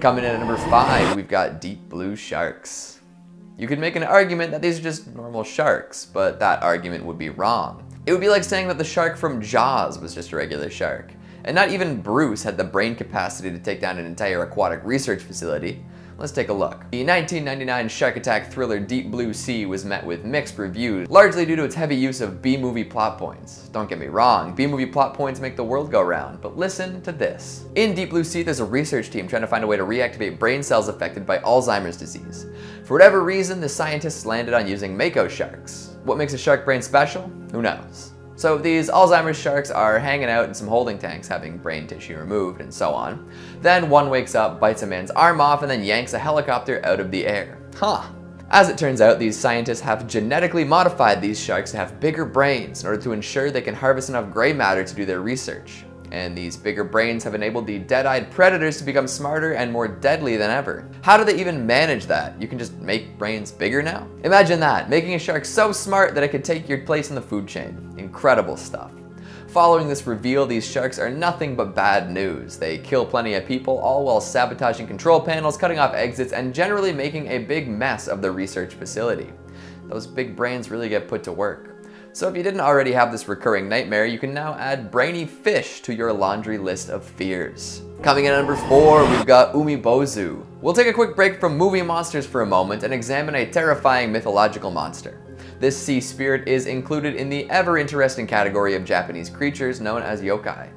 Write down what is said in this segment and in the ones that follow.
Coming in at number five, we've got deep blue sharks. You could make an argument that these are just normal sharks, but that argument would be wrong. It would be like saying that the shark from Jaws was just a regular shark. And not even Bruce had the brain capacity to take down an entire aquatic research facility. Let's take a look. The 1999 shark attack thriller Deep Blue Sea was met with mixed reviews, largely due to its heavy use of B-movie plot points. Don't get me wrong, B-movie plot points make the world go round, but listen to this. In Deep Blue Sea, there's a research team trying to find a way to reactivate brain cells affected by Alzheimer's disease. For whatever reason, the scientists landed on using Mako sharks. What makes a shark brain special? Who knows? So these Alzheimer's sharks are hanging out in some holding tanks, having brain tissue removed and so on. Then one wakes up, bites a man's arm off, and then yanks a helicopter out of the air. Huh. As it turns out, these scientists have genetically modified these sharks to have bigger brains in order to ensure they can harvest enough gray matter to do their research and these bigger brains have enabled the dead-eyed predators to become smarter and more deadly than ever. How do they even manage that? You can just make brains bigger now? Imagine that, making a shark so smart that it could take your place in the food chain. Incredible stuff. Following this reveal, these sharks are nothing but bad news. They kill plenty of people, all while sabotaging control panels, cutting off exits, and generally making a big mess of the research facility. Those big brains really get put to work. So if you didn't already have this recurring nightmare, you can now add brainy fish to your laundry list of fears. Coming in at number 4, we've got Umibozu. We'll take a quick break from movie monsters for a moment and examine a terrifying mythological monster. This sea spirit is included in the ever-interesting category of Japanese creatures known as yokai.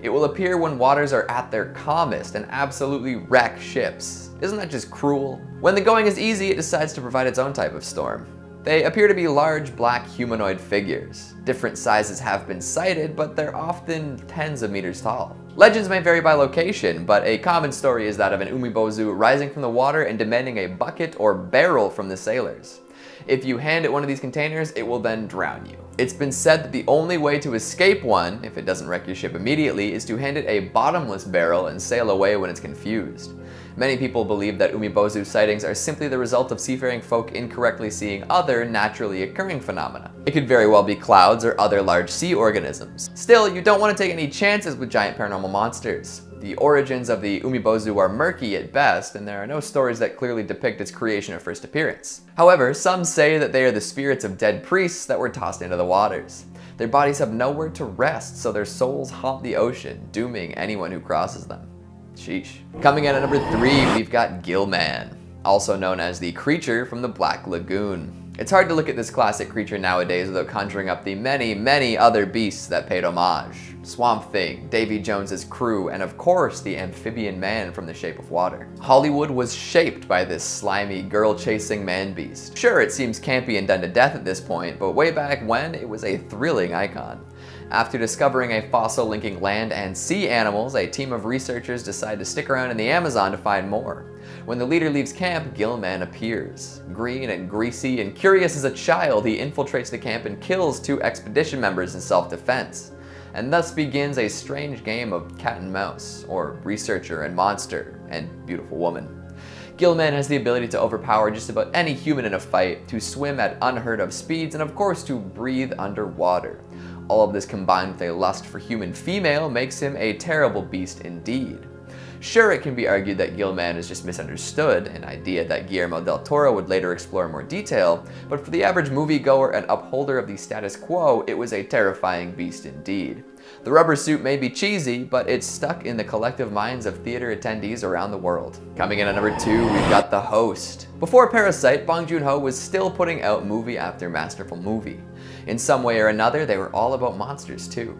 It will appear when waters are at their calmest and absolutely wreck ships. Isn't that just cruel? When the going is easy, it decides to provide its own type of storm. They appear to be large black humanoid figures. Different sizes have been cited, but they're often tens of meters tall. Legends may vary by location, but a common story is that of an umibozu rising from the water and demanding a bucket or barrel from the sailors. If you hand it one of these containers, it will then drown you. It's been said that the only way to escape one, if it doesn't wreck your ship immediately, is to hand it a bottomless barrel and sail away when it's confused. Many people believe that Umibozu sightings are simply the result of seafaring folk incorrectly seeing other naturally occurring phenomena. It could very well be clouds or other large sea organisms. Still, you don't want to take any chances with giant paranormal monsters. The origins of the Umibozu are murky at best, and there are no stories that clearly depict its creation or first appearance. However, some say that they are the spirits of dead priests that were tossed into the waters. Their bodies have nowhere to rest, so their souls haunt the ocean, dooming anyone who crosses them. Sheesh. Coming in at number three, we've got Gillman, also known as the creature from the Black Lagoon. It's hard to look at this classic creature nowadays without conjuring up the many, many other beasts that paid homage. Swamp Thing, Davy Jones's crew, and of course the amphibian man from The Shape of Water. Hollywood was shaped by this slimy, girl-chasing man-beast. Sure, it seems campy and done to death at this point, but way back when, it was a thrilling icon. After discovering a fossil linking land and sea animals, a team of researchers decide to stick around in the Amazon to find more. When the leader leaves camp, Gillman appears. Green and greasy and curious as a child, he infiltrates the camp and kills two expedition members in self-defense. And thus begins a strange game of cat and mouse, or researcher and monster and beautiful woman. Gillman has the ability to overpower just about any human in a fight, to swim at unheard of speeds, and of course to breathe underwater. All of this combined with a lust for human female makes him a terrible beast indeed. Sure, it can be argued that Gillman is just misunderstood, an idea that Guillermo del Toro would later explore in more detail, but for the average moviegoer and upholder of the status quo, it was a terrifying beast indeed. The rubber suit may be cheesy, but it's stuck in the collective minds of theater attendees around the world. Coming in at number two, we've got The Host. Before Parasite, Bong Joon-ho was still putting out movie after masterful movie. In some way or another, they were all about monsters too.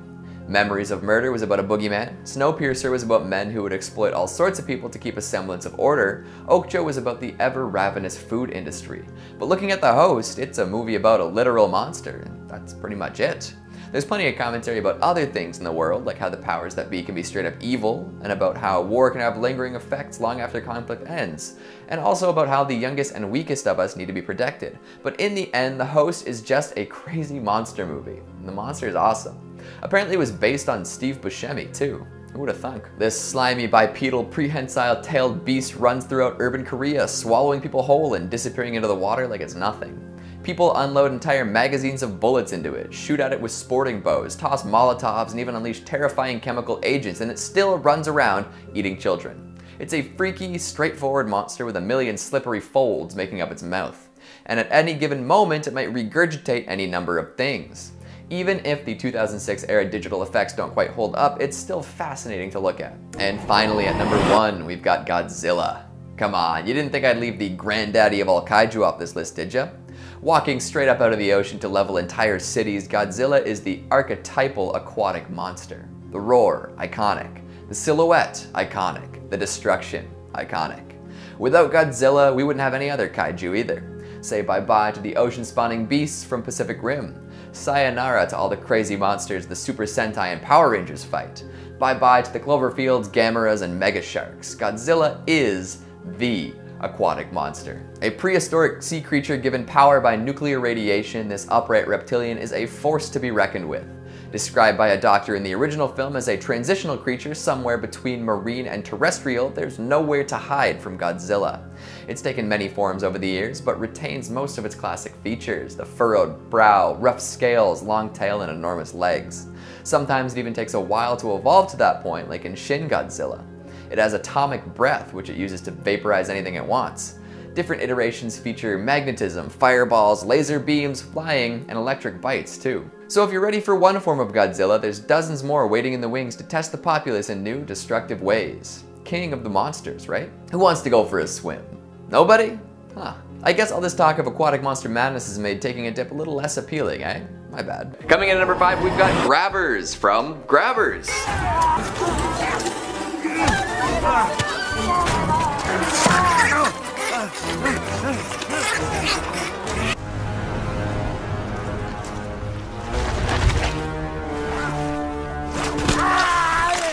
Memories of Murder was about a boogeyman, Snowpiercer was about men who would exploit all sorts of people to keep a semblance of order, Okja was about the ever-ravenous food industry. But looking at The Host, it's a movie about a literal monster, and that's pretty much it. There's plenty of commentary about other things in the world, like how the powers that be can be straight up evil, and about how war can have lingering effects long after conflict ends, and also about how the youngest and weakest of us need to be protected. But in the end, The Host is just a crazy monster movie, and the monster is awesome. Apparently it was based on Steve Buscemi too. Who would have thunk? This slimy, bipedal, prehensile tailed beast runs throughout urban Korea, swallowing people whole and disappearing into the water like it's nothing. People unload entire magazines of bullets into it, shoot at it with sporting bows, toss molotovs, and even unleash terrifying chemical agents, and it still runs around eating children. It's a freaky, straightforward monster with a million slippery folds making up its mouth. And at any given moment, it might regurgitate any number of things. Even if the 2006 era digital effects don't quite hold up, it's still fascinating to look at. And finally, at number one, we've got Godzilla. Come on, you didn't think I'd leave the granddaddy of all kaiju off this list, did ya? Walking straight up out of the ocean to level entire cities, Godzilla is the archetypal aquatic monster. The roar, iconic. The silhouette, iconic. The destruction, iconic. Without Godzilla, we wouldn't have any other kaiju either. Say bye-bye to the ocean-spawning beasts from Pacific Rim. Sayonara to all the crazy monsters the Super Sentai and Power Rangers fight. Bye-bye to the Cloverfields, Gameras, and Mega Sharks. Godzilla is the aquatic monster. A prehistoric sea creature given power by nuclear radiation, this upright reptilian is a force to be reckoned with. Described by a doctor in the original film as a transitional creature somewhere between marine and terrestrial, there's nowhere to hide from Godzilla. It's taken many forms over the years, but retains most of its classic features, the furrowed brow, rough scales, long tail, and enormous legs. Sometimes it even takes a while to evolve to that point, like in Shin Godzilla. It has atomic breath, which it uses to vaporize anything it wants. Different iterations feature magnetism, fireballs, laser beams, flying, and electric bites too. So if you're ready for one form of Godzilla, there's dozens more waiting in the wings to test the populace in new, destructive ways. King of the monsters, right? Who wants to go for a swim? Nobody? Huh. I guess all this talk of aquatic monster madness has made taking a dip a little less appealing, eh? My bad. Coming in at number five, we've got Grabbers from Grabbers.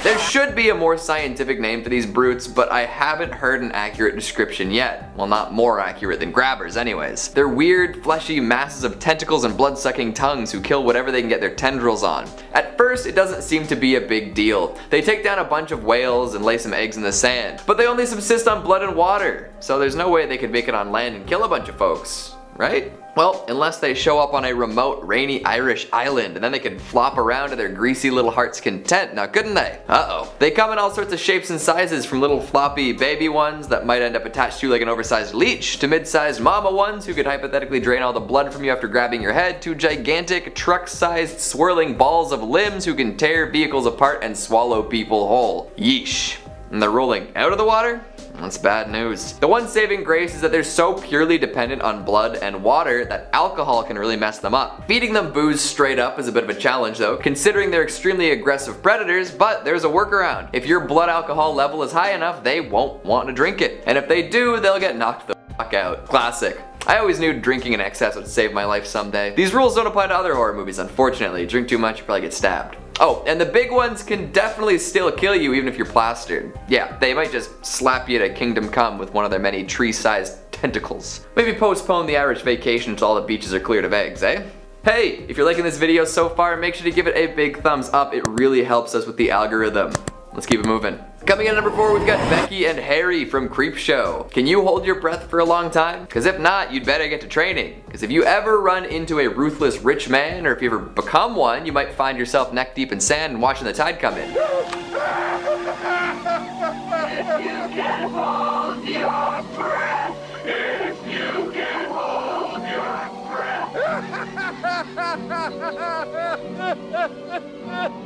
There should be a more scientific name for these brutes, but I haven't heard an accurate description yet. Well, not more accurate than grabbers anyways. They're weird, fleshy masses of tentacles and blood-sucking tongues who kill whatever they can get their tendrils on. At first, it doesn't seem to be a big deal. They take down a bunch of whales and lay some eggs in the sand, but they only subsist on blood and water, so there's no way they could make it on land and kill a bunch of folks, right? Well, unless they show up on a remote, rainy Irish island, and then they can flop around to their greasy little heart's content, now couldn't they? Uh-oh. They come in all sorts of shapes and sizes, from little floppy baby ones that might end up attached to you like an oversized leech, to mid-sized mama ones who could hypothetically drain all the blood from you after grabbing your head, to gigantic, truck-sized, swirling balls of limbs who can tear vehicles apart and swallow people whole. Yeesh. And they're rolling out of the water? That's bad news. The one saving grace is that they're so purely dependent on blood and water that alcohol can really mess them up. Feeding them booze straight up is a bit of a challenge though, considering they're extremely aggressive predators, but there's a workaround. If your blood alcohol level is high enough, they won't want to drink it. And if they do, they'll get knocked the fuck out. Classic. I always knew drinking in excess would save my life someday. These rules don't apply to other horror movies, unfortunately. Drink too much, you probably get stabbed. Oh, and the big ones can definitely still kill you even if you're plastered. Yeah, they might just slap you to Kingdom Come with one of their many tree-sized tentacles. Maybe postpone the Irish vacation until all the beaches are cleared of eggs, eh? Hey, if you're liking this video so far, make sure to give it a big thumbs up. It really helps us with the algorithm. Let's keep it moving. Coming in at number four, we've got Becky and Harry from Creepshow. Can you hold your breath for a long time? Because if not, you'd better get to training. Because if you ever run into a ruthless rich man, or if you ever become one, you might find yourself neck deep in sand and watching the tide come in.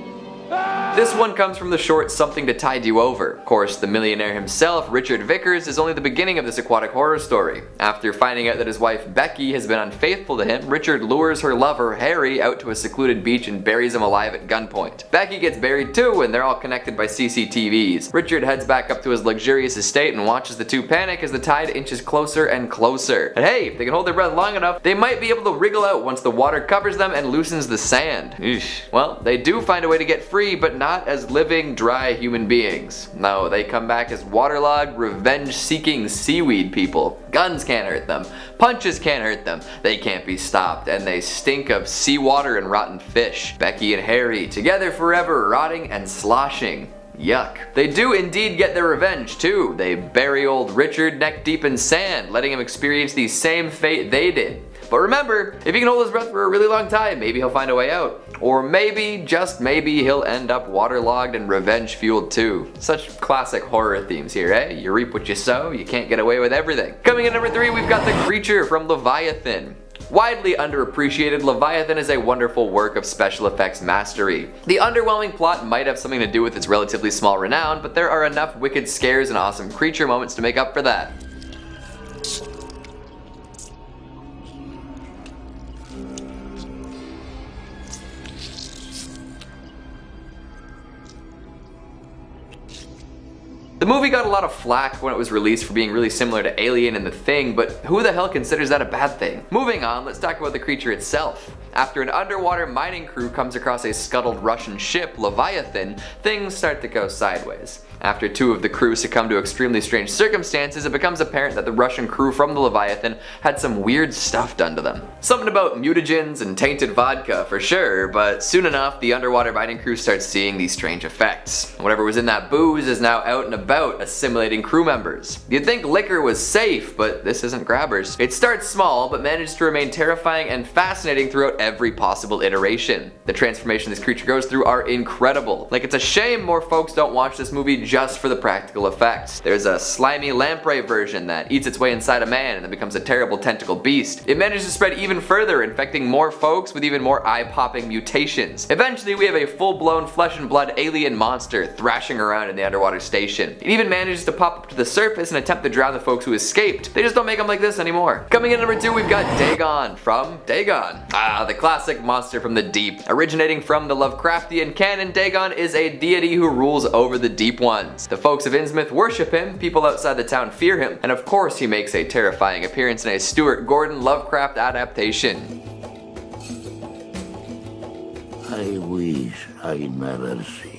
This one comes from the short Something to Tide You Over. Of course, the millionaire himself, Richard Vickers, is only the beginning of this aquatic horror story. After finding out that his wife Becky has been unfaithful to him, Richard lures her lover Harry out to a secluded beach and buries him alive at gunpoint. Becky gets buried too, and they're all connected by CCTVs. Richard heads back up to his luxurious estate and watches the two panic as the tide inches closer and closer. And hey, if they can hold their breath long enough, they might be able to wriggle out once the water covers them and loosens the sand. Eesh. Well, they do find a way to get free, but not not as living, dry human beings. No, they come back as waterlogged, revenge-seeking seaweed people. Guns can't hurt them. Punches can't hurt them. They can't be stopped, and they stink of seawater and rotten fish. Becky and Harry, together forever, rotting and sloshing. Yuck. They do indeed get their revenge too. They bury old Richard neck deep in sand, letting him experience the same fate they did. But remember, if he can hold his breath for a really long time, maybe he'll find a way out. Or maybe, just maybe, he'll end up waterlogged and revenge fueled too. Such classic horror themes here, eh? You reap what you sow, you can't get away with everything. Coming in number 3, we've got the creature from Leviathan. Widely underappreciated, Leviathan is a wonderful work of special effects mastery. The underwhelming plot might have something to do with its relatively small renown, but there are enough wicked scares and awesome creature moments to make up for that. The movie got a lot of flack when it was released for being really similar to Alien and The Thing, but who the hell considers that a bad thing? Moving on, let's talk about the creature itself. After an underwater mining crew comes across a scuttled Russian ship, Leviathan, things start to go sideways. After two of the crew succumb to extremely strange circumstances, it becomes apparent that the Russian crew from the Leviathan had some weird stuff done to them. Something about mutagens and tainted vodka for sure, but soon enough the underwater mining crew starts seeing these strange effects. Whatever was in that booze is now out and about assimilating crew members. You'd think liquor was safe, but this isn't grabbers. It starts small, but manages to remain terrifying and fascinating throughout every possible iteration. The transformation this creature goes through are incredible. Like it's a shame more folks don't watch this movie just for the practical effects. There's a slimy lamprey version that eats its way inside a man and then becomes a terrible tentacle beast. It manages to spread even further, infecting more folks with even more eye-popping mutations. Eventually, we have a full-blown flesh and blood alien monster thrashing around in the underwater station. It even manages to pop up to the surface and attempt to drown the folks who escaped. They just don't make them like this anymore. Coming in number two, we've got Dagon from Dagon. Ah, the classic monster from the deep. Originating from the Lovecraftian canon, Dagon is a deity who rules over the deep one ones. The folks of Innsmouth worship him, people outside the town fear him, and of course he makes a terrifying appearance in a Stuart Gordon Lovecraft adaptation. I wish I never see.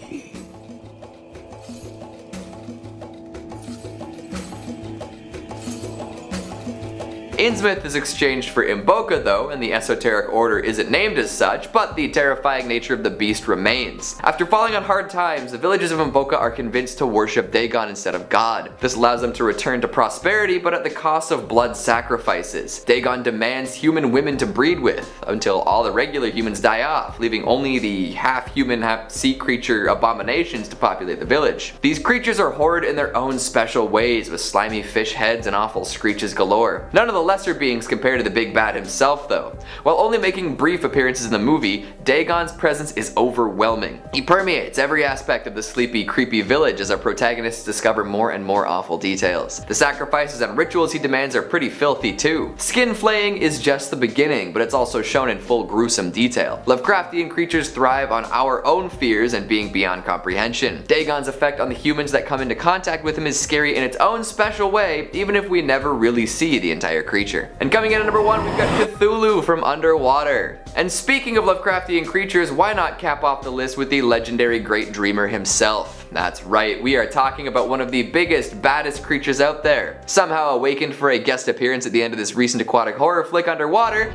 Innsmouth is exchanged for Imboca though, and the esoteric order isn't named as such, but the terrifying nature of the beast remains. After falling on hard times, the villagers of Imboca are convinced to worship Dagon instead of God. This allows them to return to prosperity, but at the cost of blood sacrifices. Dagon demands human women to breed with, until all the regular humans die off, leaving only the half-human, half-sea creature abominations to populate the village. These creatures are horrid in their own special ways, with slimy fish heads and awful screeches galore. None of the lesser beings compared to the big bad himself though. While only making brief appearances in the movie, Dagon's presence is overwhelming. He permeates every aspect of the sleepy, creepy village as our protagonists discover more and more awful details. The sacrifices and rituals he demands are pretty filthy too. Skin flaying is just the beginning, but it's also shown in full gruesome detail. Lovecraftian creatures thrive on our own fears and being beyond comprehension. Dagon's effect on the humans that come into contact with him is scary in its own special way, even if we never really see the entire creature creature. And coming in at number one, we've got Cthulhu from Underwater. And speaking of Lovecraftian creatures, why not cap off the list with the legendary Great Dreamer himself? That's right, we are talking about one of the biggest, baddest creatures out there. Somehow awakened for a guest appearance at the end of this recent aquatic horror flick Underwater,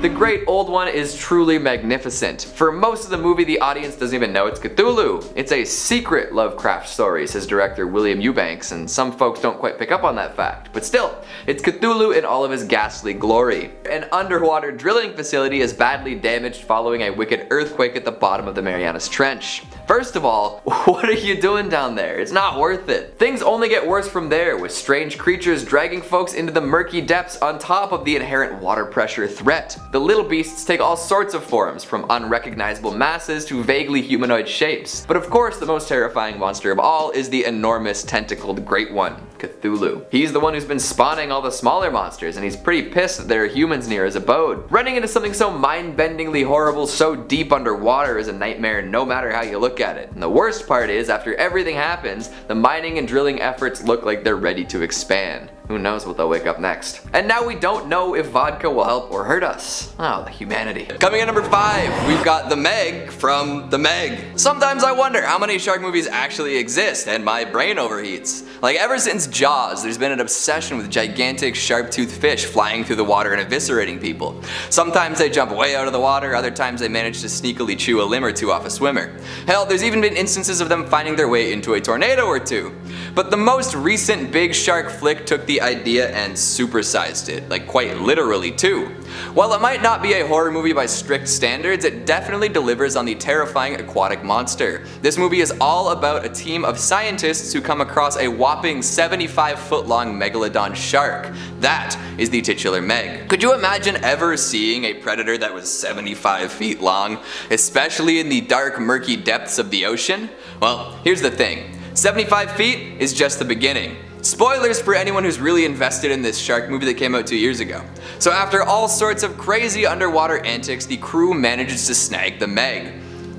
The Great Old One is truly magnificent. For most of the movie, the audience doesn't even know it's Cthulhu. It's a secret Lovecraft story, says director William Eubanks, and some folks don't quite pick up on that fact. But still, it's Cthulhu in all of his ghastly glory. An underwater drilling facility is badly damaged following a wicked earthquake at the bottom of the Marianas Trench. First of all, what are you doing down there? It's not worth it. Things only get worse from there, with strange creatures dragging folks into the murky depths on top of the inherent water pressure threat. The little beasts take all sorts of forms, from unrecognizable masses to vaguely humanoid shapes. But of course, the most terrifying monster of all is the enormous tentacled Great One, Cthulhu. He's the one who's been spawning all the smaller monsters, and he's pretty pissed that there are humans near his abode. Running into something so mind-bendingly horrible so deep underwater is a nightmare no matter how you look at it. And the worst part is, after everything happens, the mining and drilling efforts look like they're ready to expand. Who knows what they'll wake up next. And now we don't know if vodka will help or hurt us. Oh, the humanity. Coming in number five, we've got The Meg from The Meg. Sometimes I wonder how many shark movies actually exist and my brain overheats. Like ever since Jaws, there's been an obsession with gigantic sharp-toothed fish flying through the water and eviscerating people. Sometimes they jump way out of the water, other times they manage to sneakily chew a limb or two off a swimmer. Hell, there's even been instances of them finding their way into a tornado or two. But the most recent big shark flick took the idea and supersized it, like quite literally too. While it might not be a horror movie by strict standards, it definitely delivers on the terrifying aquatic monster. This movie is all about a team of scientists who come across a whopping 75 foot long megalodon shark. That is the titular Meg. Could you imagine ever seeing a predator that was 75 feet long, especially in the dark murky depths of the ocean? Well, here's the thing. 75 feet is just the beginning. Spoilers for anyone who's really invested in this shark movie that came out two years ago. So after all sorts of crazy underwater antics, the crew manages to snag the Meg.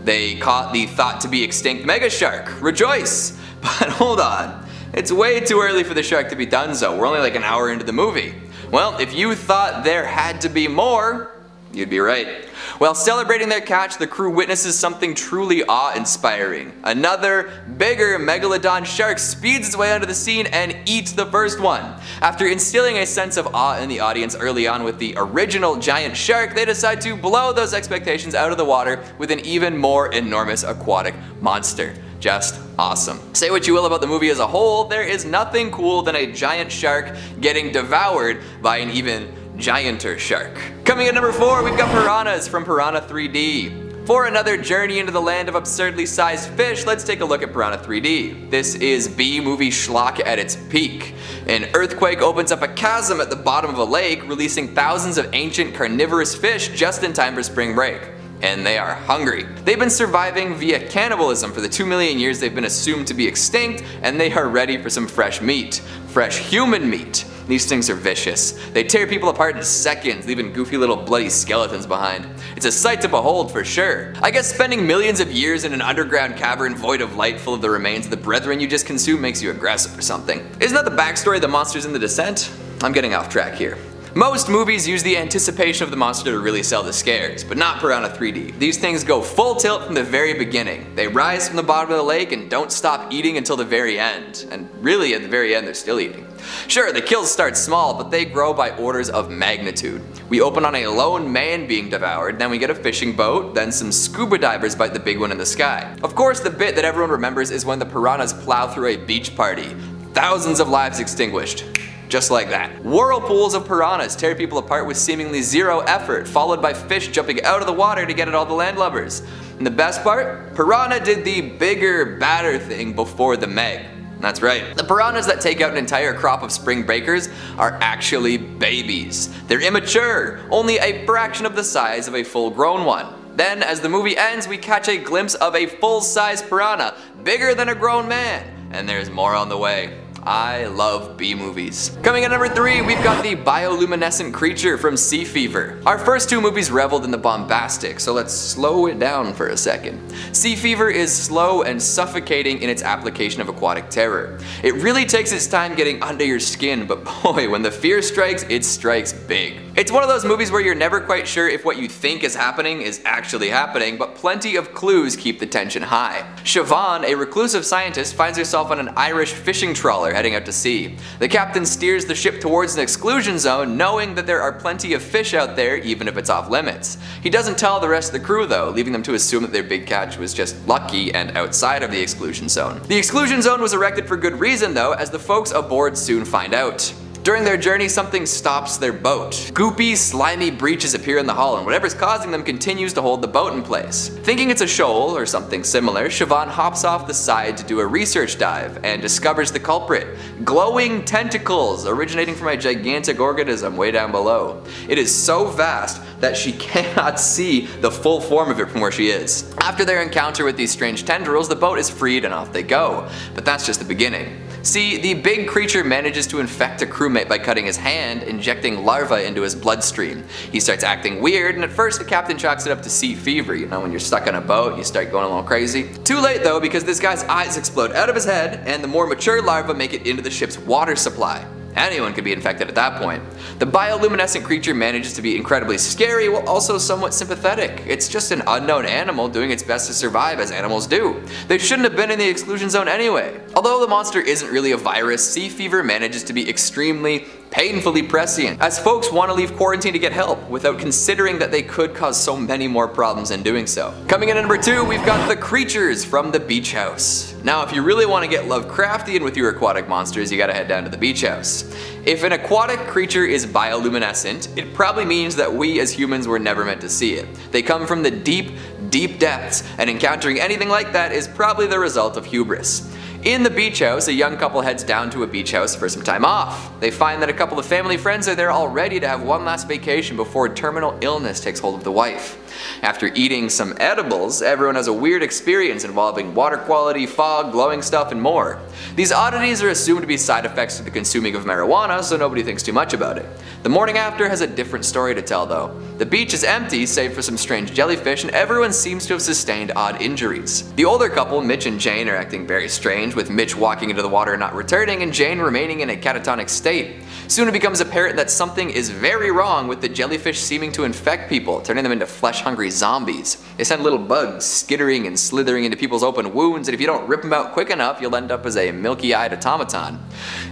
They caught the thought to be extinct mega shark. Rejoice! But hold on. It's way too early for the shark to be done so. We're only like an hour into the movie. Well, if you thought there had to be more, you'd be right. While celebrating their catch, the crew witnesses something truly awe-inspiring. Another, bigger megalodon shark speeds its way onto the scene and eats the first one. After instilling a sense of awe in the audience early on with the original giant shark, they decide to blow those expectations out of the water with an even more enormous aquatic monster just awesome. Say what you will about the movie as a whole, there is nothing cool than a giant shark getting devoured by an even gianter shark. Coming at number 4, we've got Piranhas from Piranha 3D. For another journey into the land of absurdly sized fish, let's take a look at Piranha 3D. This is B-movie schlock at its peak. An earthquake opens up a chasm at the bottom of a lake, releasing thousands of ancient carnivorous fish just in time for spring break and they are hungry. They've been surviving via cannibalism for the 2 million years they've been assumed to be extinct, and they are ready for some fresh meat. Fresh human meat. These things are vicious. They tear people apart in seconds, leaving goofy little bloody skeletons behind. It's a sight to behold for sure. I guess spending millions of years in an underground cavern void of light full of the remains of the brethren you just consumed makes you aggressive or something. Isn't that the backstory of the monsters in the descent? I'm getting off track here. Most movies use the anticipation of the monster to really sell the scares, but not Piranha 3D. These things go full tilt from the very beginning. They rise from the bottom of the lake and don't stop eating until the very end. And really at the very end they're still eating. Sure, the kills start small, but they grow by orders of magnitude. We open on a lone man being devoured, then we get a fishing boat, then some scuba divers bite the big one in the sky. Of course, the bit that everyone remembers is when the piranhas plow through a beach party. Thousands of lives extinguished. Just like that. Whirlpools of piranhas tear people apart with seemingly zero effort, followed by fish jumping out of the water to get at all the landlubbers. And the best part? Piranha did the bigger, badder thing before the Meg. That's right. The piranhas that take out an entire crop of spring breakers are actually babies. They're immature, only a fraction of the size of a full grown one. Then, as the movie ends, we catch a glimpse of a full-size piranha, bigger than a grown man. And there's more on the way. I love B-movies. Coming at number 3, we've got the bioluminescent creature from Sea Fever. Our first two movies reveled in the bombastic, so let's slow it down for a second. Sea Fever is slow and suffocating in its application of aquatic terror. It really takes its time getting under your skin, but boy, when the fear strikes, it strikes big. It's one of those movies where you're never quite sure if what you think is happening is actually happening, but plenty of clues keep the tension high. Siobhan, a reclusive scientist, finds herself on an Irish fishing trawler heading out to sea. The captain steers the ship towards an exclusion zone knowing that there are plenty of fish out there even if it's off limits. He doesn't tell the rest of the crew though, leaving them to assume that their big catch was just lucky and outside of the exclusion zone. The exclusion zone was erected for good reason though, as the folks aboard soon find out. During their journey, something stops their boat. Goopy, slimy breaches appear in the hull, and whatever's causing them continues to hold the boat in place. Thinking it's a shoal or something similar, Siobhan hops off the side to do a research dive and discovers the culprit. Glowing tentacles originating from a gigantic organism way down below. It is so vast that she cannot see the full form of it from where she is. After their encounter with these strange tendrils, the boat is freed and off they go. But that's just the beginning. See, the big creature manages to infect a crewmate by cutting his hand, injecting larvae into his bloodstream. He starts acting weird, and at first the captain chalks it up to sea fever, you know, when you're stuck on a boat, you start going a little crazy. Too late though, because this guy's eyes explode out of his head, and the more mature larvae make it into the ship's water supply. Anyone could be infected at that point. The bioluminescent creature manages to be incredibly scary while also somewhat sympathetic. It's just an unknown animal doing its best to survive as animals do. They shouldn't have been in the exclusion zone anyway. Although the monster isn't really a virus, sea fever manages to be extremely painfully prescient, as folks want to leave quarantine to get help without considering that they could cause so many more problems in doing so. Coming in at number 2, we've got the creatures from the beach house. Now if you really want to get Lovecraftian with your aquatic monsters, you gotta head down to the beach house. If an aquatic creature is bioluminescent, it probably means that we as humans were never meant to see it. They come from the deep, deep depths, and encountering anything like that is probably the result of hubris. In the beach house, a young couple heads down to a beach house for some time off. They find that a couple of family friends are there already to have one last vacation before terminal illness takes hold of the wife. After eating some edibles, everyone has a weird experience involving water quality, fog, glowing stuff, and more. These oddities are assumed to be side effects to the consuming of marijuana, so nobody thinks too much about it. The morning after has a different story to tell though. The beach is empty save for some strange jellyfish and everyone seems to have sustained odd injuries. The older couple, Mitch and Jane, are acting very strange, with Mitch walking into the water and not returning, and Jane remaining in a catatonic state. Soon it becomes apparent that something is very wrong with the jellyfish seeming to infect people, turning them into flesh-hungry zombies. They send little bugs skittering and slithering into people's open wounds, and if you don't rip them out quick enough, you'll end up as a milky-eyed automaton.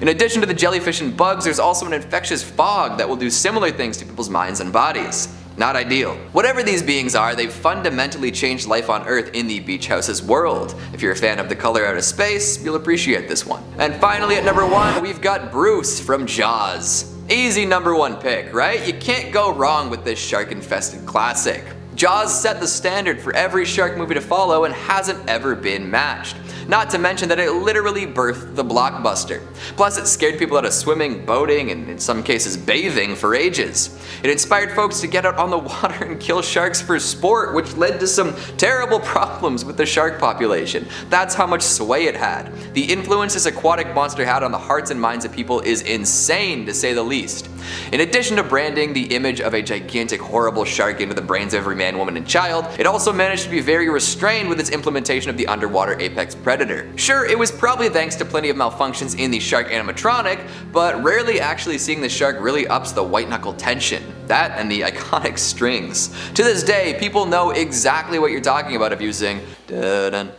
In addition to the jellyfish and bugs, there's also an infectious fog that will do similar things to people's minds and bodies. Not ideal. Whatever these beings are, they've fundamentally changed life on Earth in the Beach House's world. If you're a fan of the color out of space, you'll appreciate this one. And finally at number one, we've got Bruce from Jaws. Easy number one pick, right? You can't go wrong with this shark-infested classic. Jaws set the standard for every shark movie to follow and hasn't ever been matched. Not to mention that it literally birthed the blockbuster. Plus it scared people out of swimming, boating, and in some cases bathing for ages. It inspired folks to get out on the water and kill sharks for sport, which led to some terrible problems with the shark population. That's how much sway it had. The influence this aquatic monster had on the hearts and minds of people is insane to say the least. In addition to branding the image of a gigantic horrible shark into the brains of every man, woman, and child, it also managed to be very restrained with its implementation of the underwater apex predator. Sure, it was probably thanks to plenty of malfunctions in the shark animatronic, but rarely actually seeing the shark really ups the white knuckle tension. That and the iconic strings. To this day, people know exactly what you're talking about if you sing dun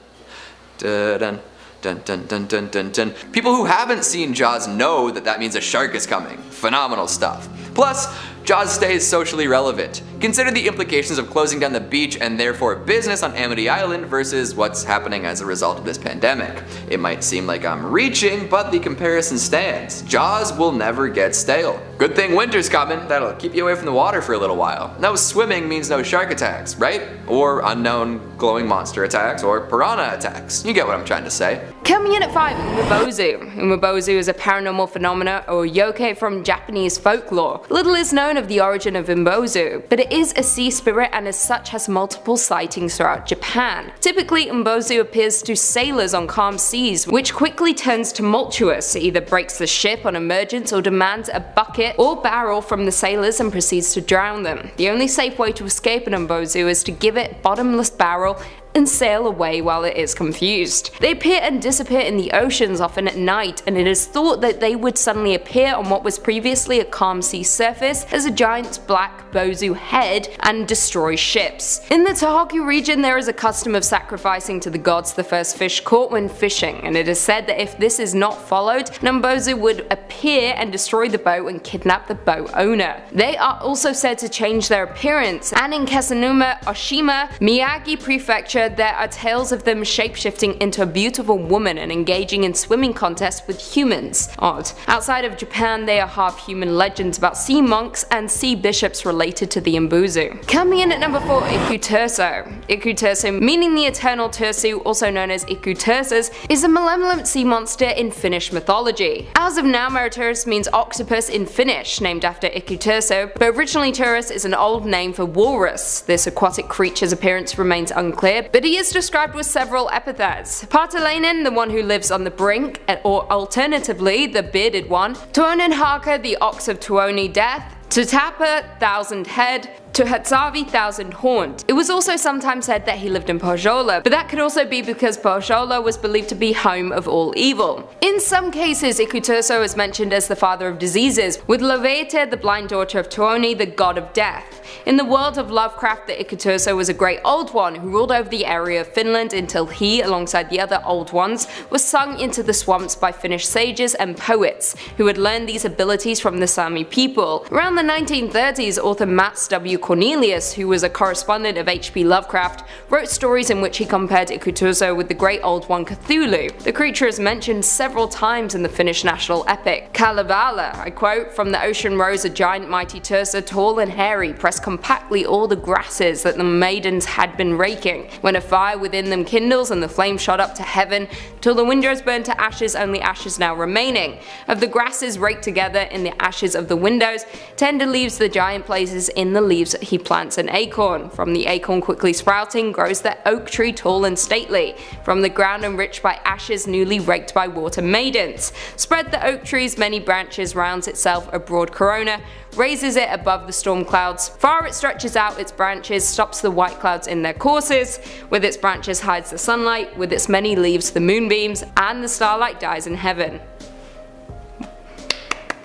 dun Dun, dun, dun, dun, dun, dun. People who haven't seen Jaws know that that means a shark is coming. Phenomenal stuff. Plus, Jaws stays socially relevant. Consider the implications of closing down the beach and therefore business on Amity Island versus what's happening as a result of this pandemic. It might seem like I'm reaching, but the comparison stands. Jaws will never get stale. Good thing winter's coming, that'll keep you away from the water for a little while. No swimming means no shark attacks, right? Or unknown glowing monster attacks, or piranha attacks. You get what I'm trying to say. Coming in at 5, Umibozu. Umibozu is a paranormal phenomena or yokai from Japanese folklore. Little is known of the origin of Umibozu, but it is a sea spirit and as such has multiple sightings throughout Japan. Typically, Umibozu appears to sailors on calm seas, which quickly turns tumultuous, either breaks the ship on emergence or demands a bucket or barrel from the sailors and proceeds to drown them. The only safe way to escape an Umibozu is to give it bottomless barrel and sail away while it is confused. They appear and disappear in the oceans often at night and it is thought that they would suddenly appear on what was previously a calm sea surface as a giant black bozu head and destroy ships. In the Tohoku region there is a custom of sacrificing to the gods the first fish caught when fishing and it is said that if this is not followed, Nambozu would appear and destroy the boat and kidnap the boat owner. They are also said to change their appearance and in Kesennuma, Oshima, Miyagi Prefecture there are tales of them shapeshifting into a beautiful woman and engaging in swimming contests with humans. Odd. Outside of Japan, they are half human legends about sea monks and sea bishops related to the Imbuzu. Coming in at number 4, Ikuturso. Ikuturso, meaning the eternal Tursu, also known as Ikutursus, is a malevolent sea monster in Finnish mythology. As of now, Meriturus means octopus in Finnish, named after Ikuturso, but originally Turus is an old name for walrus. This aquatic creature's appearance remains unclear, but he is described with several epithets. Partalainen, the one who lives on the brink, or alternatively, the bearded one, Tuonenhaka, the ox of Tuoni death, Tutapa, thousand head, Tuhatsarvi Thousand Horned. It was also sometimes said that he lived in Pohjola, but that could also be because Pohjola was believed to be home of all evil. In some cases, Ikuturso is mentioned as the father of diseases, with Levete the blind daughter of Tuoni, the god of death. In the world of Lovecraft, the Ikuturso was a great old one who ruled over the area of Finland until he, alongside the other old ones, was sung into the swamps by Finnish sages and poets, who had learned these abilities from the Sami people. Around the 1930s, author Mats W. Cornelius, who was a correspondent of H.P. Lovecraft, wrote stories in which he compared Ikuturso with the great old one Cthulhu. The creature is mentioned several times in the Finnish national epic. Kalevala, I quote, From the ocean rose a giant mighty Tursa, tall and hairy, pressed compactly all the grasses that the maidens had been raking. When a fire within them kindles and the flame shot up to heaven, till the windows burned to ashes, only ashes now remaining. Of the grasses raked together in the ashes of the windows, tender leaves the giant places in the leaves he plants an acorn. From the acorn quickly sprouting grows the oak tree tall and stately. From the ground enriched by ashes newly raked by water maidens. Spread the oak tree's many branches rounds itself a broad corona, raises it above the storm clouds. Far it stretches out its branches, stops the white clouds in their courses, with its branches hides the sunlight, with its many leaves the moonbeams, and the starlight dies in heaven.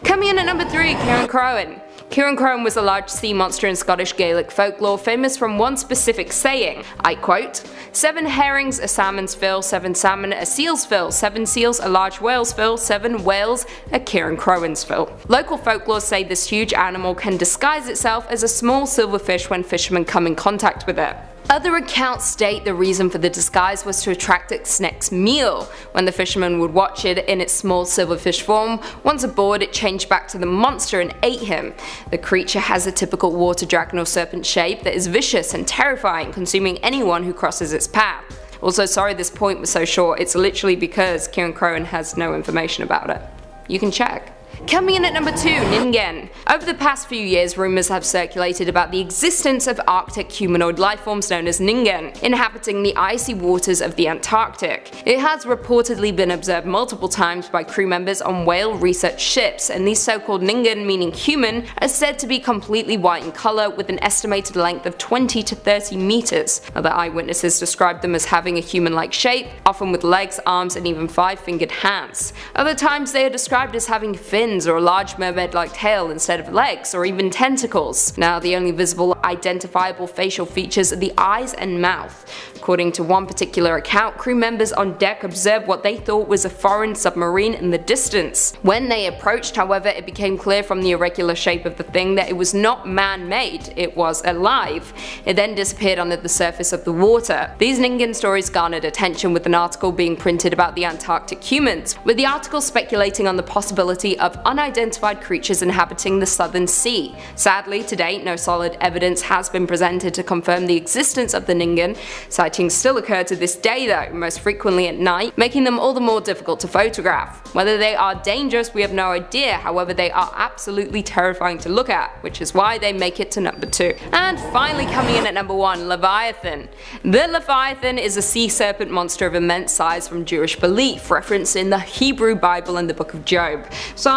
Coming in at number 3, Cirein Croin. Cirein Croin was a large sea monster in Scottish Gaelic folklore famous from one specific saying, I quote, Seven herrings a salmon's fill, seven salmon a seal's fill, seven seals a large whale's fill, seven whales a Cirein Croin's fill. Local folklore say this huge animal can disguise itself as a small silverfish when fishermen come in contact with it. Other accounts state the reason for the disguise was to attract its next meal. When the fisherman would watch it in its small silverfish form, once aboard it changed back to the monster and ate him. The creature has a typical water dragon or serpent shape that is vicious and terrifying, consuming anyone who crosses its path. Also sorry this point was so short, it's literally because Cirein Croin has no information about it. You can check. Coming in at number 2, Ningen. Over the past few years, rumours have circulated about the existence of arctic humanoid lifeforms known as Ningen, inhabiting the icy waters of the Antarctic. It has reportedly been observed multiple times by crew members on whale research ships, and these so-called Ningen, meaning human, are said to be completely white in colour with an estimated length of 20 to 30 metres. Other eyewitnesses described them as having a human-like shape, often with legs, arms and even five-fingered hands. Other times they are described as having fins or a large mermaid-like tail instead of legs or even tentacles. Now the only visible identifiable facial features are the eyes and mouth. According to one particular account, crew members on deck observed what they thought was a foreign submarine in the distance. When they approached, however, it became clear from the irregular shape of the thing that it was not man-made, it was alive. It then disappeared under the surface of the water. These Ningen stories garnered attention with an article being printed about the Antarctic humans, with the article speculating on the possibility of unidentified creatures inhabiting the southern sea. Sadly, to date, no solid evidence has been presented to confirm the existence of the Ningen, Sightings still occur to this day though, most frequently at night, making them all the more difficult to photograph. Whether they are dangerous we have no idea, however they are absolutely terrifying to look at, which is why they make it to number 2. And finally coming in at number 1, Leviathan. The Leviathan is a sea serpent monster of immense size from Jewish belief, referenced in the Hebrew Bible and the Book of Job,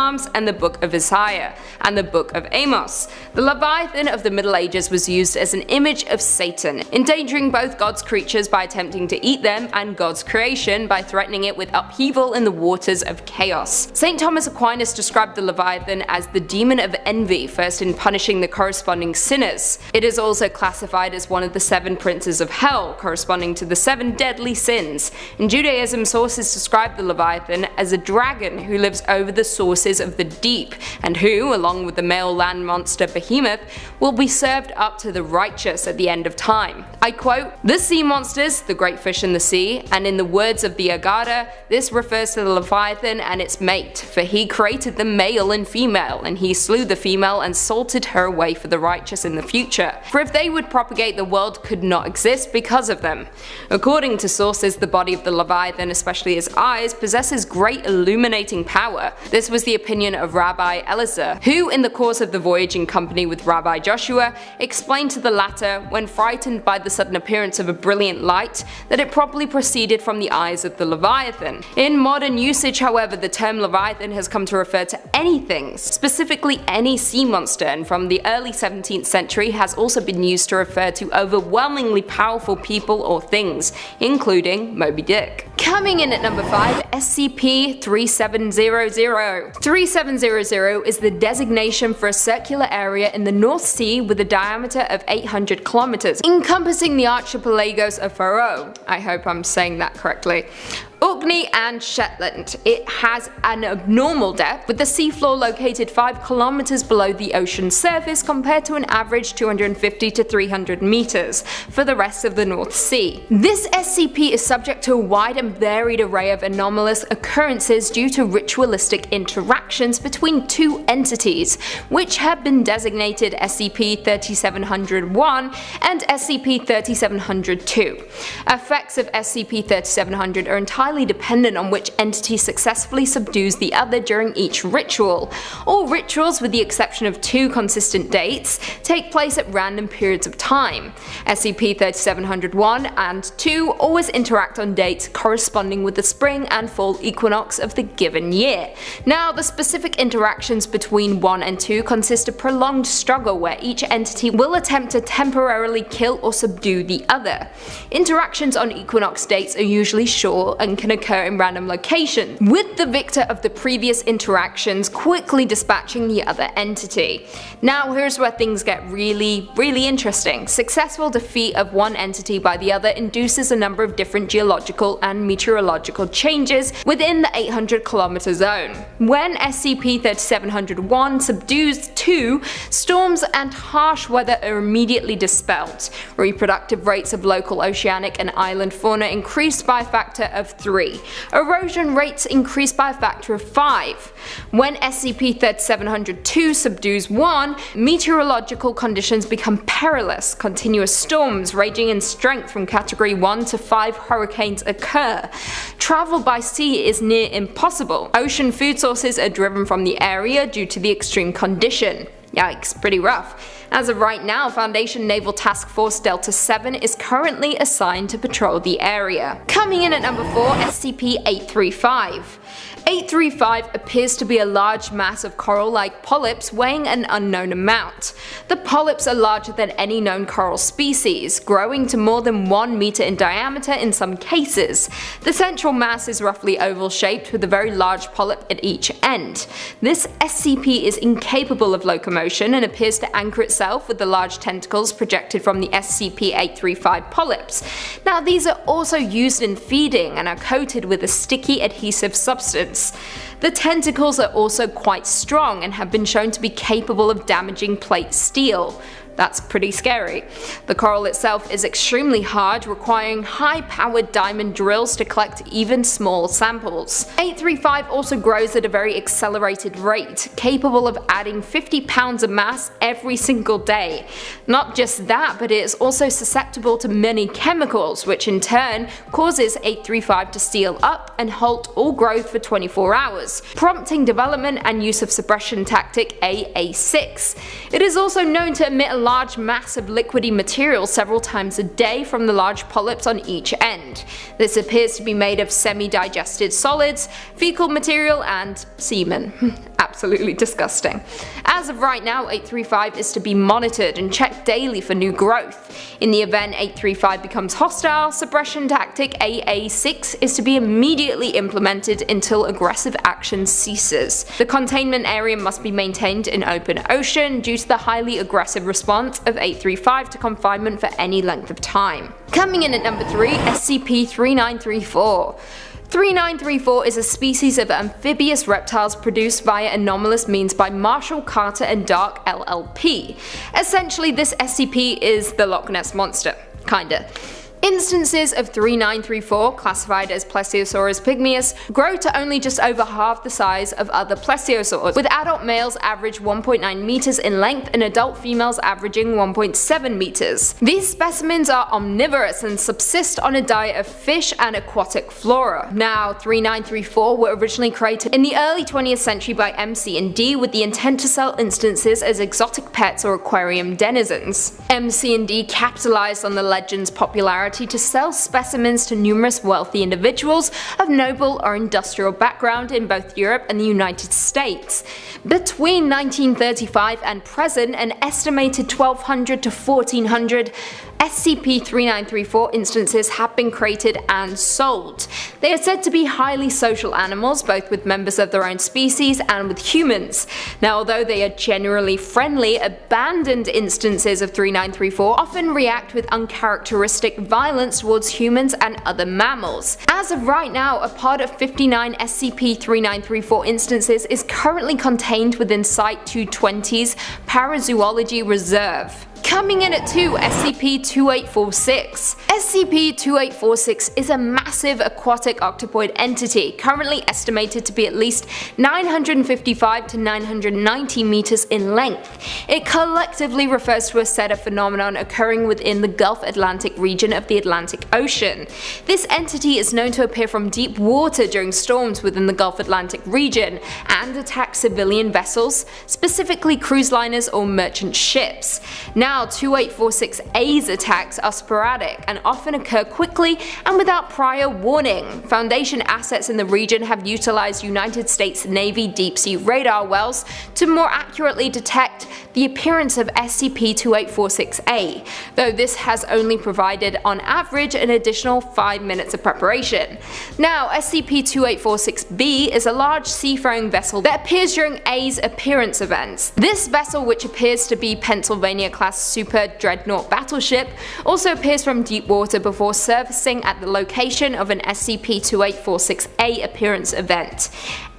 Psalms and the Book of Isaiah, and the Book of Amos. The Leviathan of the Middle Ages was used as an image of Satan, endangering both God's creatures by attempting to eat them and God's creation by threatening it with upheaval in the waters of chaos. St. Thomas Aquinas described the Leviathan as the demon of envy, first in punishing the corresponding sinners. It is also classified as one of the seven princes of hell, corresponding to the seven deadly sins. In Judaism, sources describe the Leviathan as a dragon who lives over the sources of the deep, and who, along with the male land monster Behemoth, will be served up to the righteous at the end of time. I quote, The sea monsters, the great fish in the sea, and in the words of the Agada, this refers to the Leviathan and its mate, for he created the male and female, and he slew the female and salted her away for the righteous in the future. For if they would propagate, the world could not exist because of them. According to sources, the body of the Leviathan, especially his eyes, possesses great illuminating power. This was the opinion of Rabbi Eliezer, who in the course of the voyage in company with Rabbi Joshua explained to the latter, when frightened by the sudden appearance of a brilliant light, that it probably proceeded from the eyes of the Leviathan. In modern usage however the term Leviathan has come to refer to anything, specifically any sea monster and from the early 17th century has also been used to refer to overwhelmingly powerful people or things, including Moby Dick. Coming in at number 5, SCP-3700. 3700 is the designation for a circular area in the North Sea with a diameter of 800 kilometers, encompassing the archipelagos of Faroe. I hope I'm saying that correctly. Orkney and Shetland. It has an abnormal depth, with the seafloor located 5 kilometers below the ocean surface compared to an average 250 to 300 meters for the rest of the North Sea. This SCP is subject to a wide and varied array of anomalous occurrences due to ritualistic interactions between two entities, which have been designated SCP-3701 and SCP-3702. Effects of SCP-3700 are entirely entirely dependent on which entity successfully subdues the other during each ritual. All rituals, with the exception of two consistent dates, take place at random periods of time. SCP-3701 and 2 always interact on dates corresponding with the spring and fall equinox of the given year. Now, the specific interactions between 1 and 2 consist of prolonged struggle where each entity will attempt to temporarily kill or subdue the other. Interactions on equinox dates are usually short and can occur in random locations, with the victor of the previous interactions quickly dispatching the other entity. Now here's where things get really, really interesting. Successful defeat of one entity by the other induces a number of different geological and meteorological changes within the 800 km zone. When SCP-3701 subdues two, storms and harsh weather are immediately dispelled. Reproductive rates of local oceanic and island fauna increase by a factor of 3. Erosion rates increase by a factor of 5. When SCP-3702 subdues 1, meteorological conditions become perilous. Continuous storms raging in strength from category 1 to 5 hurricanes occur. Travel by sea is near impossible. Ocean food sources are driven from the area due to the extreme condition. Yikes, pretty rough. As of right now, Foundation Naval Task Force Delta 7 is currently assigned to patrol the area. Coming in at number 4, SCP-835. 835 appears to be a large mass of coral-like polyps weighing an unknown amount. The polyps are larger than any known coral species, growing to more than 1 meter in diameter in some cases. The central mass is roughly oval shaped with a very large polyp at each end. This SCP is incapable of locomotion and appears to anchor itself with the large tentacles projected from the SCP-835 polyps. Now these are also used in feeding and are coated with a sticky adhesive substance the tentacles are also quite strong and have been shown to be capable of damaging plate steel. That's pretty scary. The coral itself is extremely hard, requiring high-powered diamond drills to collect even small samples. 835 also grows at a very accelerated rate, capable of adding 50 pounds of mass every single day. Not just that, but it is also susceptible to many chemicals, which in turn causes 835 to seal up and halt all growth for 24 hours, prompting development and use of suppression tactic AA6. It is also known to emit a large mass of liquidy material several times a day from the large polyps on each end. This appears to be made of semi-digested solids, fecal material and semen. Absolutely disgusting. As of right now 835 is to be monitored and checked daily for new growth. In the event 835 becomes hostile, suppression tactic AA6 is to be immediately implemented until aggressive action ceases. The containment area must be maintained in open ocean due to the highly aggressive response of 835 to confinement for any length of time. Coming in at number 3, SCP-3934. 3934 is a species of amphibious reptiles produced via anomalous means by Marshall Carter and Dark LLP. Essentially this SCP is the Loch Ness Monster. Kinda. Instances of 3934, classified as Plesiosaurus pygmaeus, grow to only just over half the size of other plesiosaurs, with adult males average 1.9 meters in length and adult females averaging 1.7 meters. These specimens are omnivorous and subsist on a diet of fish and aquatic flora. Now, 3934 were originally created in the early 20th century by MC&D with the intent to sell instances as exotic pets or aquarium denizens. MC&D capitalized on the legend's popularity to sell specimens to numerous wealthy individuals of noble or industrial background in both Europe and the United States. Between 1935 and present, an estimated 1200 to 1400 SCP-3934 instances have been created and sold. They are said to be highly social animals, both with members of their own species and with humans. Now although they are generally friendly, abandoned instances of 3934 often react with uncharacteristic violence towards humans and other mammals. As of right now, a part of 59 SCP-3934 instances is currently contained within Site-220's Parazoology Reserve. Coming in at 2, SCP-2846. SCP-2846 is a massive aquatic octopoid entity, currently estimated to be at least 955 to 990 meters in length. It collectively refers to a set of phenomenon occurring within the Gulf Atlantic region of the Atlantic Ocean. This entity is known to appear from deep water during storms within the Gulf Atlantic region and attack civilian vessels, specifically cruise liners or merchant ships. Now now 2846A's attacks are sporadic and often occur quickly and without prior warning. Foundation assets in the region have utilized United States Navy deep sea radar wells to more accurately detect the appearance of SCP-2846A, though this has only provided on average an additional 5 minutes of preparation. Now SCP-2846B is a large seafaring vessel that appears during A's appearance events. This vessel which appears to be Pennsylvania class super dreadnought battleship also appears from deep water before surfacing at the location of an SCP-2846A appearance event.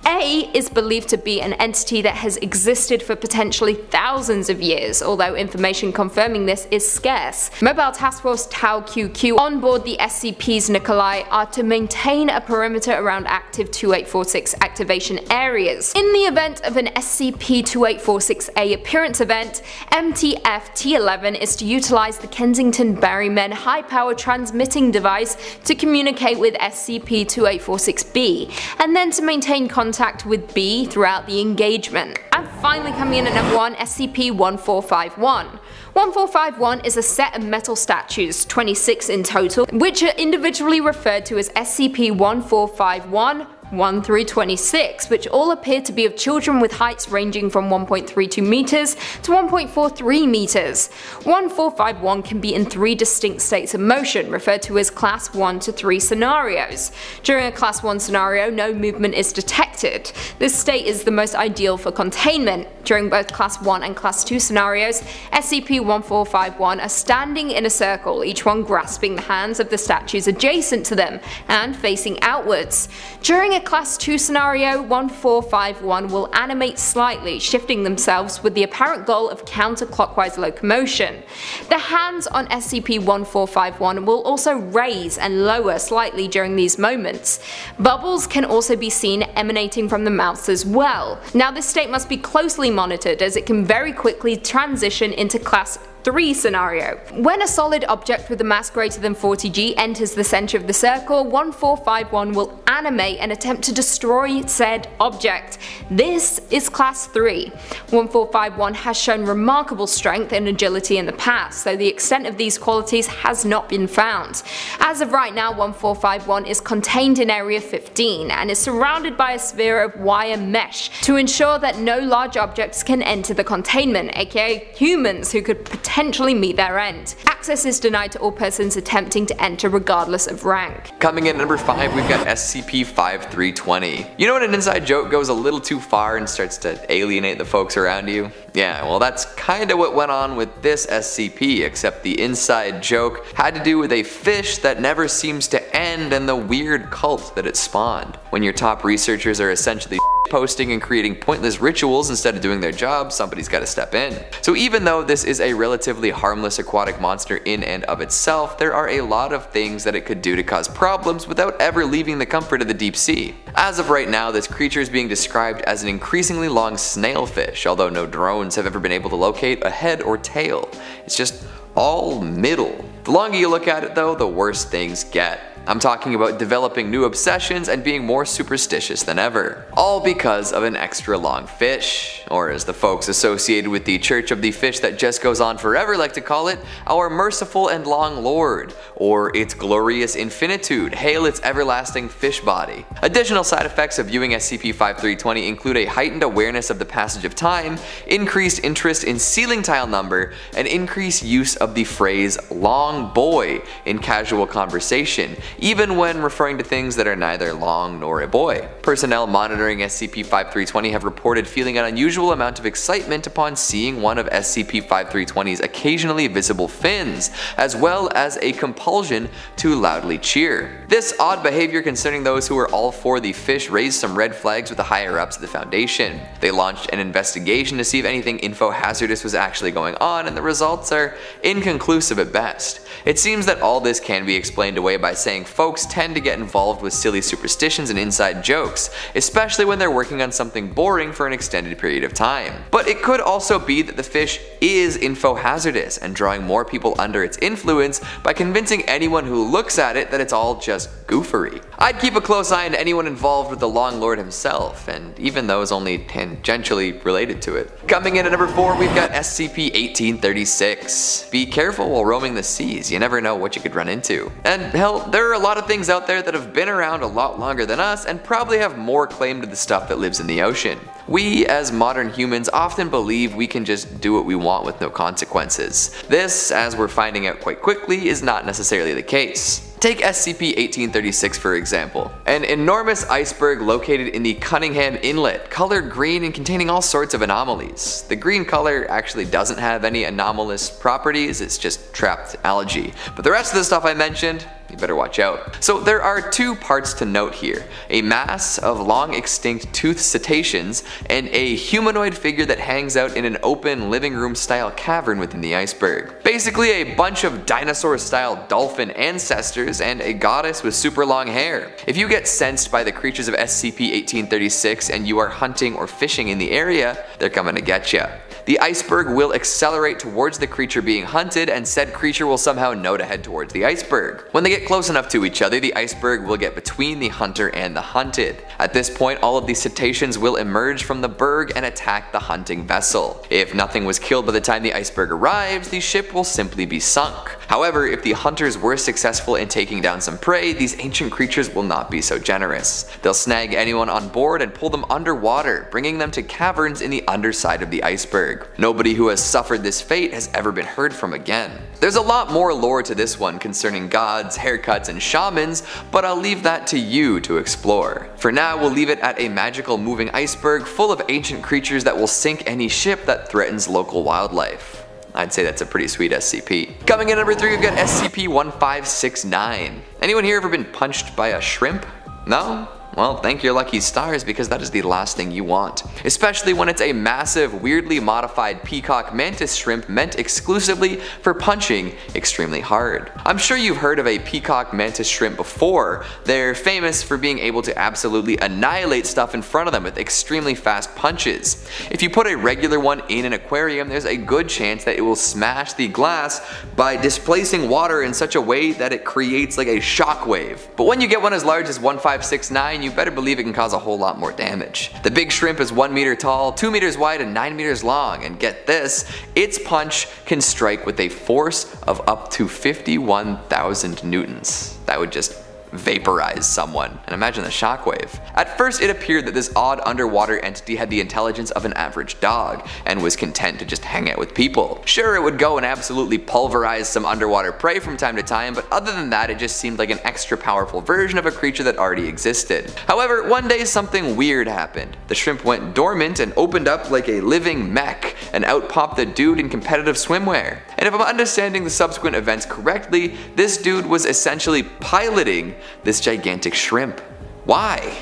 A is believed to be an entity that has existed for potentially thousands of years, although information confirming this is scarce. Mobile Task Force Tau QQ on board the SCP's Nikolai are to maintain a perimeter around active 2846 activation areas. In the event of an SCP-2846A appearance event, MTF-T11 is to utilize the Kensington Berrymen high-power transmitting device to communicate with SCP-2846B, and then to maintain contact contact with B throughout the engagement. And finally coming in at number 1, SCP-1451. 1451 is a set of metal statues, 26 in total, which are individually referred to as SCP-1451, 1 through 26, which all appear to be of children with heights ranging from 1.32 meters to 1.43 meters. 1451 can be in three distinct states of motion, referred to as class 1 to 3 scenarios. During a class 1 scenario, no movement is detected. This state is the most ideal for containment. During both class 1 and class 2 scenarios, SCP-1451 are standing in a circle, each one grasping the hands of the statues adjacent to them and facing outwards. During a class 2 scenario, 1451 will animate slightly, shifting themselves with the apparent goal of counterclockwise locomotion. The hands on SCP-1451 will also raise and lower slightly during these moments. Bubbles can also be seen emanating from the mouths as well. Now this state must be closely monitored as it can very quickly transition into class 3 scenario. When a solid object with a mass greater than 40 g enters the center of the circle, 1451 will animate and attempt to destroy said object. This is class 3. 1451 has shown remarkable strength and agility in the past, though the extent of these qualities has not been found. As of right now 1451 is contained in Area 15 and is surrounded by a sphere of wire mesh to ensure that no large objects can enter the containment, aka humans who could potentially potentially meet their end. Access is denied to all persons attempting to enter regardless of rank. Coming in at number 5 we've got SCP-5320. You know when an inside joke goes a little too far and starts to alienate the folks around you? Yeah, well that's kinda what went on with this SCP, except the inside joke had to do with a fish that never seems to end and the weird cult that it spawned. When your top researchers are essentially posting and creating pointless rituals instead of doing their job, somebody's gotta step in. So even though this is a relatively harmless aquatic monster in and of itself, there are a lot of things that it could do to cause problems without ever leaving the comfort of the deep sea. As of right now, this creature is being described as an increasingly long snailfish, although no drones have ever been able to locate a head or tail. It's just all middle. The longer you look at it though, the worse things get. I'm talking about developing new obsessions and being more superstitious than ever. All because of an extra long fish, or as the folks associated with the Church of the Fish that just goes on forever like to call it, our merciful and long Lord, or its glorious infinitude, hail its everlasting fish body. Additional side effects of viewing SCP-5320 include a heightened awareness of the passage of time, increased interest in ceiling tile number, and increased use of the phrase long boy in casual conversation, even when referring to things that are neither long nor a boy. Personnel monitoring SCP-5320 have reported feeling an unusual amount of excitement upon seeing one of SCP-5320's occasionally visible fins, as well as a compulsion to loudly cheer. This odd behavior concerning those who are all for the fish raised some red flags with the higher ups of the Foundation. They launched an investigation to see if anything info hazardous was actually going on, and the results are inconclusive at best. It seems that all this can be explained away by saying folks tend to get involved with silly superstitions and inside jokes, especially when they're working on something boring for an extended period of time. But it could also be that the fish is info hazardous and drawing more people under its influence by convincing anyone who looks at it that it's all just goofery. I'd keep a close eye on anyone involved with the Long Lord himself, and even those only tangentially related to it. Coming in at number 4 we've got SCP-1836. Be careful while roaming the seas, you never know what you could run into. And hell, there are a lot of things out there that have been around a lot longer than us and probably have more claim to the stuff that lives in the ocean. We, as modern humans, often believe we can just do what we want with no consequences. This, as we're finding out quite quickly, is not necessarily the case. Take SCP-1836 for example. An enormous iceberg located in the Cunningham Inlet, colored green and containing all sorts of anomalies. The green color actually doesn't have any anomalous properties, it's just trapped algae. But the rest of the stuff I mentioned, you better watch out. So there are two parts to note here. A mass of long extinct toothed cetaceans and a humanoid figure that hangs out in an open living room style cavern within the iceberg. Basically a bunch of dinosaur style dolphin ancestors and a goddess with super long hair. If you get sensed by the creatures of SCP-1836 and you are hunting or fishing in the area, they're coming to get you. The iceberg will accelerate towards the creature being hunted and said creature will somehow know to head towards the iceberg. When they get close enough to each other, the iceberg will get between the hunter and the hunted. At this point, all of these cetaceans will emerge from the berg and attack the hunting vessel. If nothing was killed by the time the iceberg arrives, the ship will simply be sunk. However, if the hunters were successful in taking down some prey, these ancient creatures will not be so generous. They'll snag anyone on board and pull them underwater, bringing them to caverns in the underside of the iceberg. Nobody who has suffered this fate has ever been heard from again. There's a lot more lore to this one concerning gods, haircuts, and shamans, but I'll leave that to you to explore. For now, we'll leave it at a magical moving iceberg full of ancient creatures that will sink any ship that threatens local wildlife. I'd say that's a pretty sweet SCP. Coming in number 3 we've got SCP-1569. Anyone here ever been punched by a shrimp? No? Well, thank your lucky stars because that is the last thing you want. Especially when it's a massive, weirdly modified peacock mantis shrimp meant exclusively for punching extremely hard. I'm sure you've heard of a peacock mantis shrimp before. They're famous for being able to absolutely annihilate stuff in front of them with extremely fast punches. If you put a regular one in an aquarium, there's a good chance that it will smash the glass by displacing water in such a way that it creates like a shockwave. But when you get one as large as 1569, you better believe it can cause a whole lot more damage. The big shrimp is 1 meter tall, 2 meters wide, and 9 meters long, and get this, its punch can strike with a force of up to 51,000 newtons. That would just vaporize someone, and imagine the shockwave. At first it appeared that this odd underwater entity had the intelligence of an average dog, and was content to just hang out with people. Sure, it would go and absolutely pulverize some underwater prey from time to time, but other than that it just seemed like an extra powerful version of a creature that already existed. However, one day something weird happened. The shrimp went dormant and opened up like a living mech, and out popped the dude in competitive swimwear. And if I'm understanding the subsequent events correctly, this dude was essentially piloting this gigantic shrimp. Why?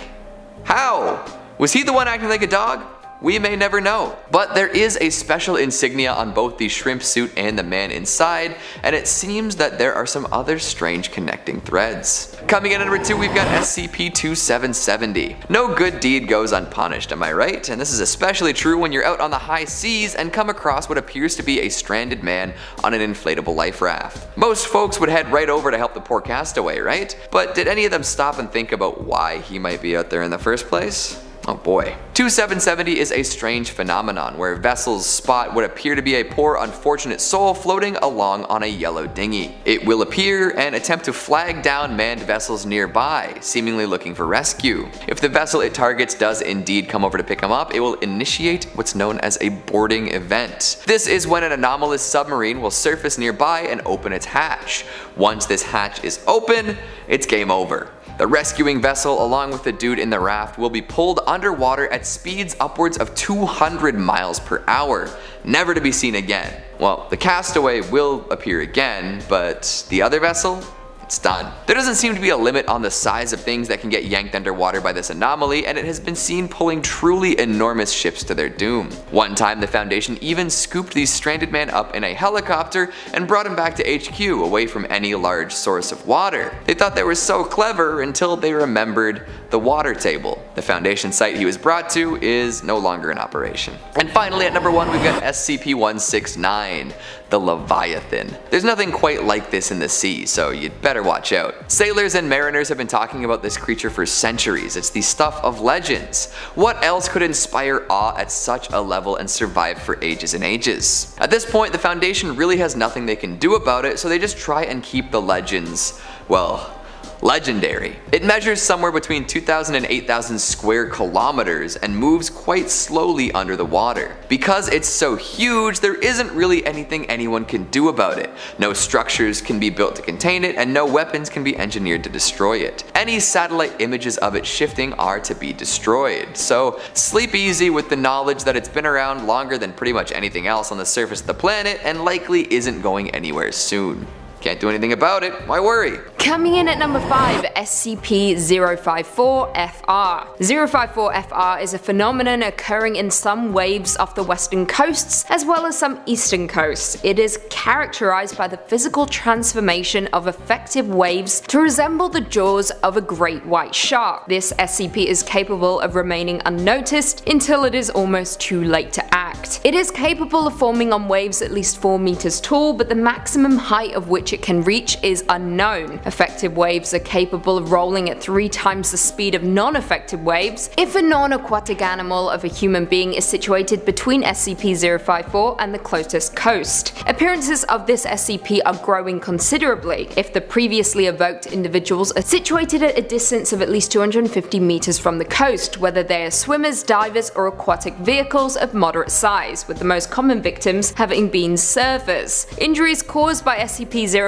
How? Was he the one acting like a dog? We may never know. But there is a special insignia on both the shrimp suit and the man inside, and it seems that there are some other strange connecting threads. Coming in at number 2 we've got SCP-2770. No good deed goes unpunished, am I right? And this is especially true when you're out on the high seas and come across what appears to be a stranded man on an inflatable life raft. Most folks would head right over to help the poor castaway, right? But did any of them stop and think about why he might be out there in the first place? Oh boy. 2770 is a strange phenomenon where vessels spot what appear to be a poor unfortunate soul floating along on a yellow dinghy. It will appear and attempt to flag down manned vessels nearby, seemingly looking for rescue. If the vessel it targets does indeed come over to pick them up, it will initiate what's known as a boarding event. This is when an anomalous submarine will surface nearby and open its hatch. Once this hatch is open, it's game over. The rescuing vessel along with the dude in the raft will be pulled underwater at speeds upwards of 200 miles per hour, never to be seen again. Well, the castaway will appear again, but the other vessel? It's done. There doesn't seem to be a limit on the size of things that can get yanked underwater by this anomaly, and it has been seen pulling truly enormous ships to their doom. One time the Foundation even scooped the stranded man up in a helicopter and brought him back to HQ away from any large source of water. They thought they were so clever until they remembered the water table. The Foundation site he was brought to is no longer in operation. And finally at number 1 we've got SCP-169, the Leviathan. There's nothing quite like this in the sea, so you'd better watch out. Sailors and mariners have been talking about this creature for centuries. It's the stuff of legends. What else could inspire awe at such a level and survive for ages and ages? At this point, the Foundation really has nothing they can do about it, so they just try and keep the legends, well, legendary. It measures somewhere between 2,000 and 8,000 square kilometers and moves quite slowly under the water. Because it's so huge, there isn't really anything anyone can do about it. No structures can be built to contain it, and no weapons can be engineered to destroy it. Any satellite images of it shifting are to be destroyed. So sleep easy with the knowledge that it's been around longer than pretty much anything else on the surface of the planet and likely isn't going anywhere soon. Can't do anything about it, why worry? Coming in at number 5, SCP-054-FR. 054-FR is a phenomenon occurring in some waves off the western coasts as well as some eastern coasts. It is characterized by the physical transformation of effective waves to resemble the jaws of a great white shark. This SCP is capable of remaining unnoticed until it is almost too late to act. It is capable of forming on waves at least 4 meters tall, but the maximum height of which it can reach is unknown. Effective waves are capable of rolling at three times the speed of non-effective waves if a non-aquatic animal of a human being is situated between SCP-054 and the closest coast. Appearances of this SCP are growing considerably if the previously evoked individuals are situated at a distance of at least 250 meters from the coast, whether they are swimmers, divers, or aquatic vehicles of moderate size, with the most common victims having been surfers. Injuries caused by SCP-054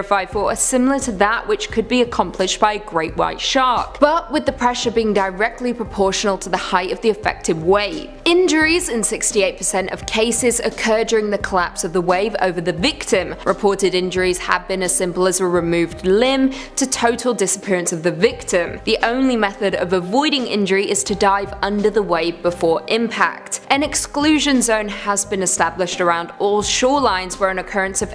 are similar to that which could be accomplished by a great white shark, but with the pressure being directly proportional to the height of the effective wave. Injuries in 68% of cases occur during the collapse of the wave over the victim. Reported injuries have been as simple as a removed limb to total disappearance of the victim. The only method of avoiding injury is to dive under the wave before impact. An exclusion zone has been established around all shorelines where an occurrence of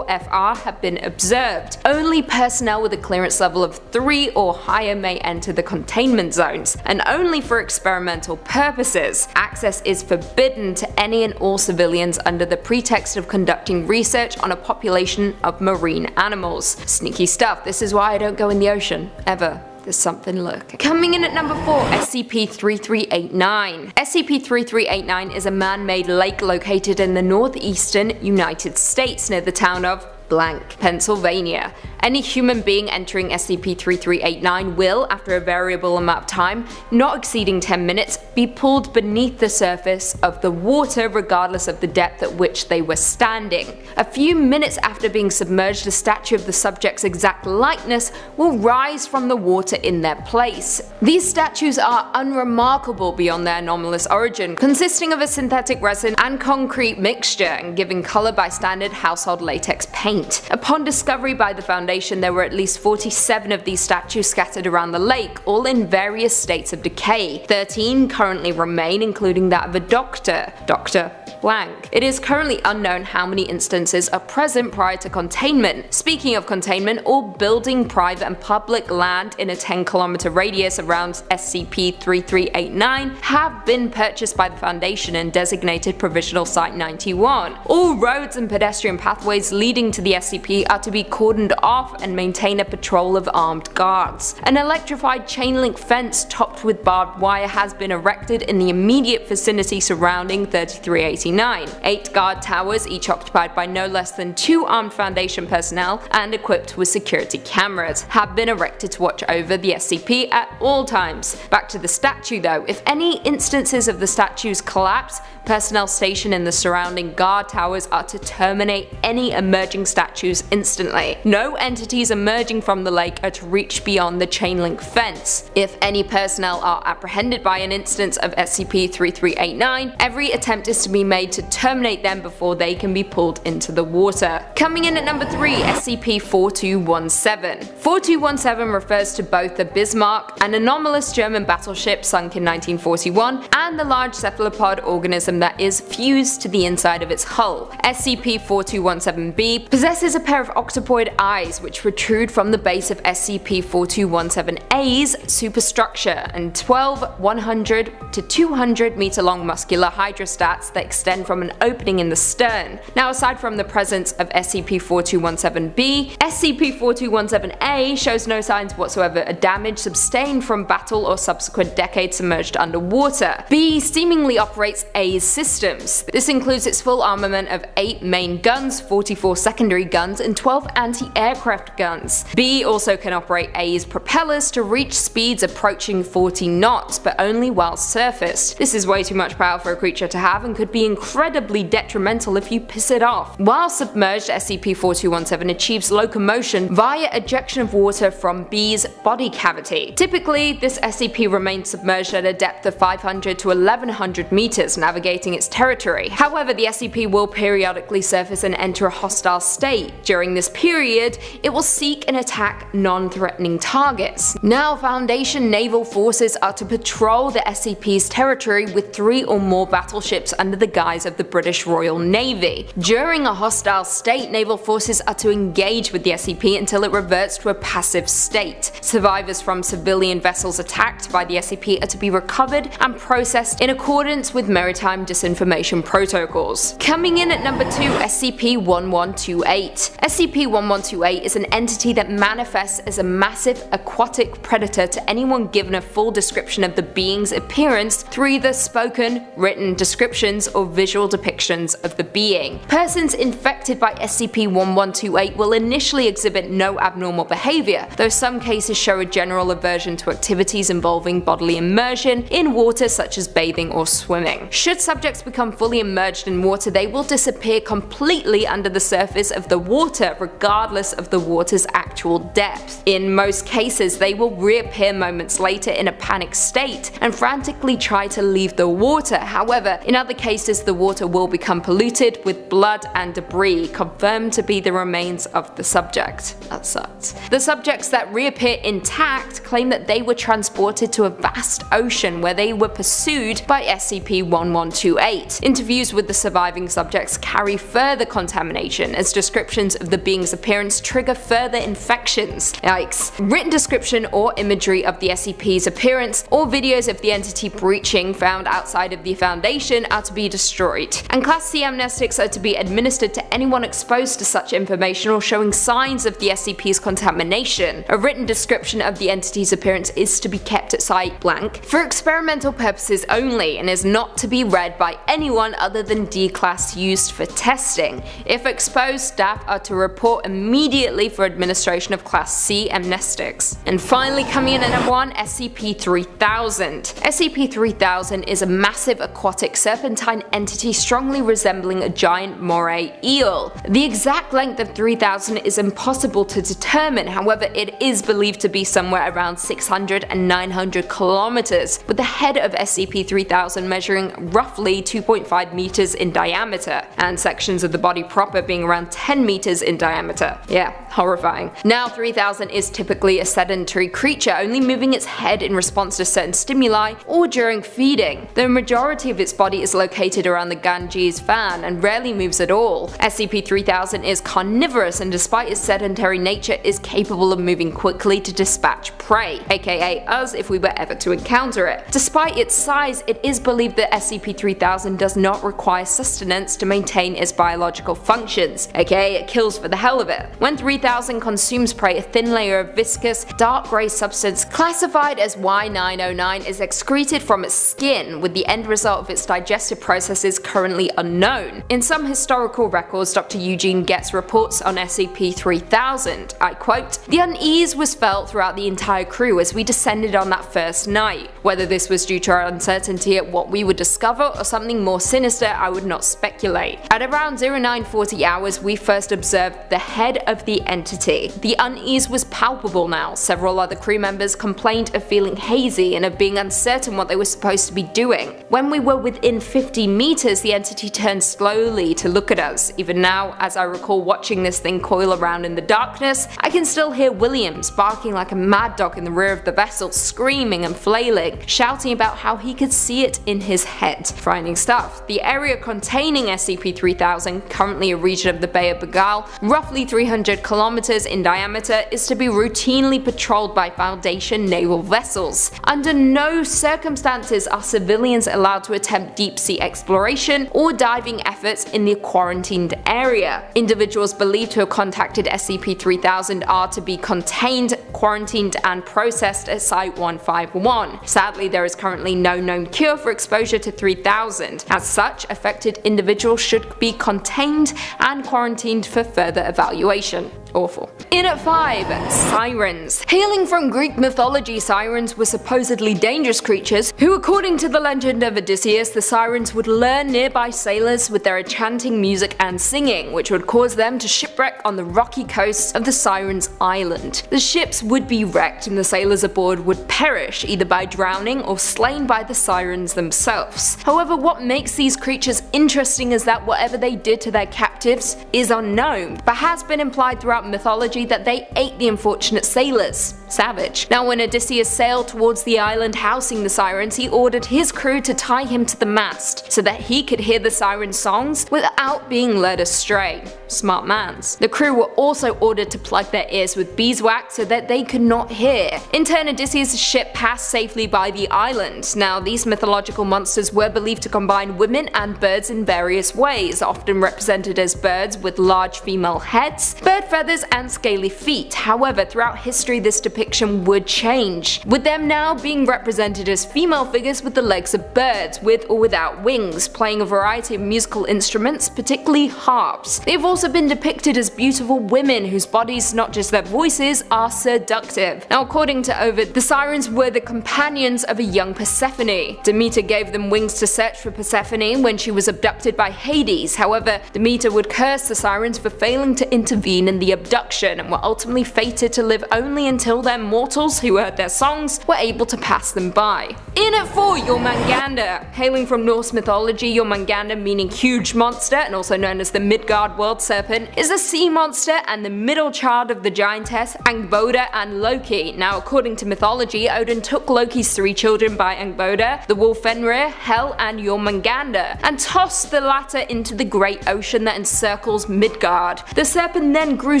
SCP-054-FR have been observed. Only personnel with a clearance level of 3 or higher may enter the containment zones, and only for experimental purposes. Access is forbidden to any and all civilians under the pretext of conducting research on a population of marine animals. Sneaky stuff, this is why I don't go in the ocean, ever there's something lurking. Coming in at number 4, SCP-3389. SCP-3389 is a man-made lake located in the northeastern United States near the town of blank, Pennsylvania. Any human being entering SCP-3389 will, after a variable amount of time, not exceeding 10 minutes, be pulled beneath the surface of the water regardless of the depth at which they were standing. A few minutes after being submerged, a statue of the subject's exact likeness will rise from the water in their place. These statues are unremarkable beyond their anomalous origin, consisting of a synthetic resin and concrete mixture and giving colour by standard household latex paint. Upon discovery by the Foundation Foundation, there were at least 47 of these statues scattered around the lake, all in various states of decay. 13 currently remain, including that of a doctor, Dr. Blank. It is currently unknown how many instances are present prior to containment. Speaking of containment, all building private and public land in a 10 kilometer radius around SCP-3389 have been purchased by the Foundation and designated Provisional Site 91. All roads and pedestrian pathways leading to the SCP are to be cordoned off and maintain a patrol of armed guards. An electrified chain link fence topped with barbed wire has been erected in the immediate vicinity surrounding 3389. Eight guard towers, each occupied by no less than two armed Foundation personnel and equipped with security cameras, have been erected to watch over the SCP at all times. Back to the statue though, if any instances of the statue's collapse, personnel stationed in the surrounding guard towers are to terminate any emerging statues instantly. No entities emerging from the lake are to reach beyond the chain link fence. If any personnel are apprehended by an instance of SCP-3389, every attempt is to be made to terminate them before they can be pulled into the water. Coming in at number 3, SCP-4217. 4217 refers to both the Bismarck, an anomalous German battleship sunk in 1941, and the large cephalopod organism that is fused to the inside of its hull. SCP-4217-B possesses a pair of octopoid eyes which protrude from the base of SCP-4217-A's superstructure and 12 100 to 200 meter long muscular hydrostats that extend from an opening in the stern. Now aside from the presence of SCP-4217-B, SCP-4217-A shows no signs whatsoever of damage sustained from battle or subsequent decades submerged underwater. B seemingly operates A's systems. This includes its full armament of 8 main guns, 44 secondary guns, and 12 anti-aircraft guns. B also can operate A's propellers to reach speeds approaching 40 knots, but only while surfaced. This is way too much power for a creature to have and could be incredibly detrimental if you piss it off. While submerged, SCP-4217 achieves locomotion via ejection of water from B's body cavity. Typically, this SCP remains submerged at a depth of 500 to 1100 meters, navigating its territory. However, the SCP will periodically surface and enter a hostile state. During this period, it will seek and attack non-threatening targets. Now, Foundation naval forces are to patrol the SCP's territory with three or more battleships under the guise of the British Royal Navy. During a hostile state, naval forces are to engage with the SCP until it reverts to a passive state. Survivors from civilian vessels attacked by the SCP are to be recovered and processed in accordance with maritime disinformation protocols. Coming in at number 2, SCP-1128. SCP-1128 is an entity that manifests as a massive aquatic predator to anyone given a full description of the being's appearance through either spoken, written descriptions, or visual depictions of the being. Persons infected by SCP-1128 will initially exhibit no abnormal behavior, though some cases show a general aversion to activities involving bodily immersion in water such as bathing or swimming. Should subjects become fully immersed in water, they will disappear completely under the surface of the water regardless of the water's actual depth. In most cases, they will reappear moments later in a panic state and frantically try to leave the water. However, in other cases, the water will become polluted with blood and debris, confirmed to be the remains of the subject. That sucks. The subjects that reappear intact claim that they were transported to a vast ocean where they were pursued by SCP-1128. Interviews with the surviving subjects carry further contamination as descriptions of the being's appearance trigger further infections. Yikes. Written description or imagery of the SCP's appearance or videos of the entity breaching found outside of the Foundation are to be destroyed. And Class C amnestics are to be administered to anyone exposed to such information or showing signs of the SCP's contamination. A written description of the entity's appearance is to be kept at site blank for experimental purposes only and is not to be read by anyone other than D-Class used for testing. If exposed, staff are to report immediately for administration of Class C amnestics. And finally coming in at number 1, SCP-3000. SCP-3000 is a massive aquatic serpentine entity strongly resembling a giant moray eel. The exact length of 3000 is impossible to determine, however it is believed to be somewhere around 600 and 900 kilometers, with the head of SCP-3000 measuring roughly 2.5 meters in diameter, and sections of the body proper being around 10 meters in diameter. Yeah, Horrifying. Now 3000 is typically a sedentary creature, only moving its head in response to certain stimuli or during feeding. The majority of its body is located around the Ganges fan and rarely moves at all. SCP-3000 is carnivorous and despite its sedentary nature is capable of moving quickly to dispatch prey, aka us if we were ever to encounter it. Despite its size, it is believed that SCP-3000 does not require sustenance to maintain its biological functions, aka it kills for the hell of it. When 3000 consumes prey, a thin layer of viscous, dark grey substance classified as Y909 is excreted from its skin, with the end result of its digestive processes currently unknown. In some historical records, Dr. Eugene Getz reports on SCP-3000, I quote, The unease was felt throughout the entire crew as we descended on that first night. Whether this was due to our uncertainty at what we would discover or something more sinister, I would not speculate. At around 0940 hours, we first observed the head of the entity. The unease was palpable now. Several other crew members complained of feeling hazy and of being uncertain what they were supposed to be doing. When we were within 50 meters, the entity turned slowly to look at us. Even now, as I recall watching this thing coil around in the darkness, I can still hear Williams barking like a mad dog in the rear of the vessel, screaming and flailing, shouting about how he could see it in his head. Frightening stuff. The area containing SCP-3000, currently a region of the Bay of Bengal, roughly 300 kilometers in diameter, is to be routinely patrolled by Foundation naval vessels. Under no circumstances are civilians allowed to attempt deep sea exploration or diving efforts in the quarantined area. Individuals believed to have contacted SCP-3000 are to be contained, quarantined and processed at Site-151. Sadly there is currently no known cure for exposure to 3000. As such, affected individuals should be contained and quarantined for further evaluation. Awful. In at 5. Sirens. Hailing from Greek mythology, sirens were supposedly dangerous creatures who according to the legend of Odysseus, the sirens would lure nearby sailors with their enchanting music and singing, which would cause them to shipwreck on the rocky coast of the Sirens Island. The ships would be wrecked and the sailors aboard would perish either by drowning or slain by the sirens themselves. However, what makes these creatures interesting is that whatever they did to their captives is unknown, but has been implied throughout mythology that they ate the unfortunate sailors. Savage. Now when Odysseus sailed towards the island housing the sirens, he ordered his crew to tie him to the mast so that he could hear the sirens' songs without being led astray. Smart mans. The crew were also ordered to plug their ears with beeswax so that they could not hear. In turn, Odysseus' ship passed safely by the island. Now these mythological monsters were believed to combine women and birds in various ways, often represented as birds with large female heads, bird feathers and scaly feet. However, throughout history this depiction would change, with them now being represented as female figures with the legs of birds, with or without wings, playing a variety of musical instruments, particularly harps. They've also been depicted as beautiful women whose bodies, not just their voices, are seductive. Now according to Ovid, the sirens were the companions of a young Persephone. Demeter gave them wings to search for Persephone when she was abducted by Hades, however Demeter would curse the sirens for failing to intervene in the abduction and were ultimately fated to live only until their mortals who heard their songs were able to pass them by. In at 4, Jormungandr. Hailing from Norse mythology, Jormungandr meaning huge monster and also known as the Midgard world serpent is a sea monster and the middle child of the giantess Angboda and Loki. Now according to mythology, Odin took Loki's three children by Angboda, the wolf Fenrir, Hel and Jormungandr, and tossed the latter into the great ocean that encircles Midgard. The serpent then grew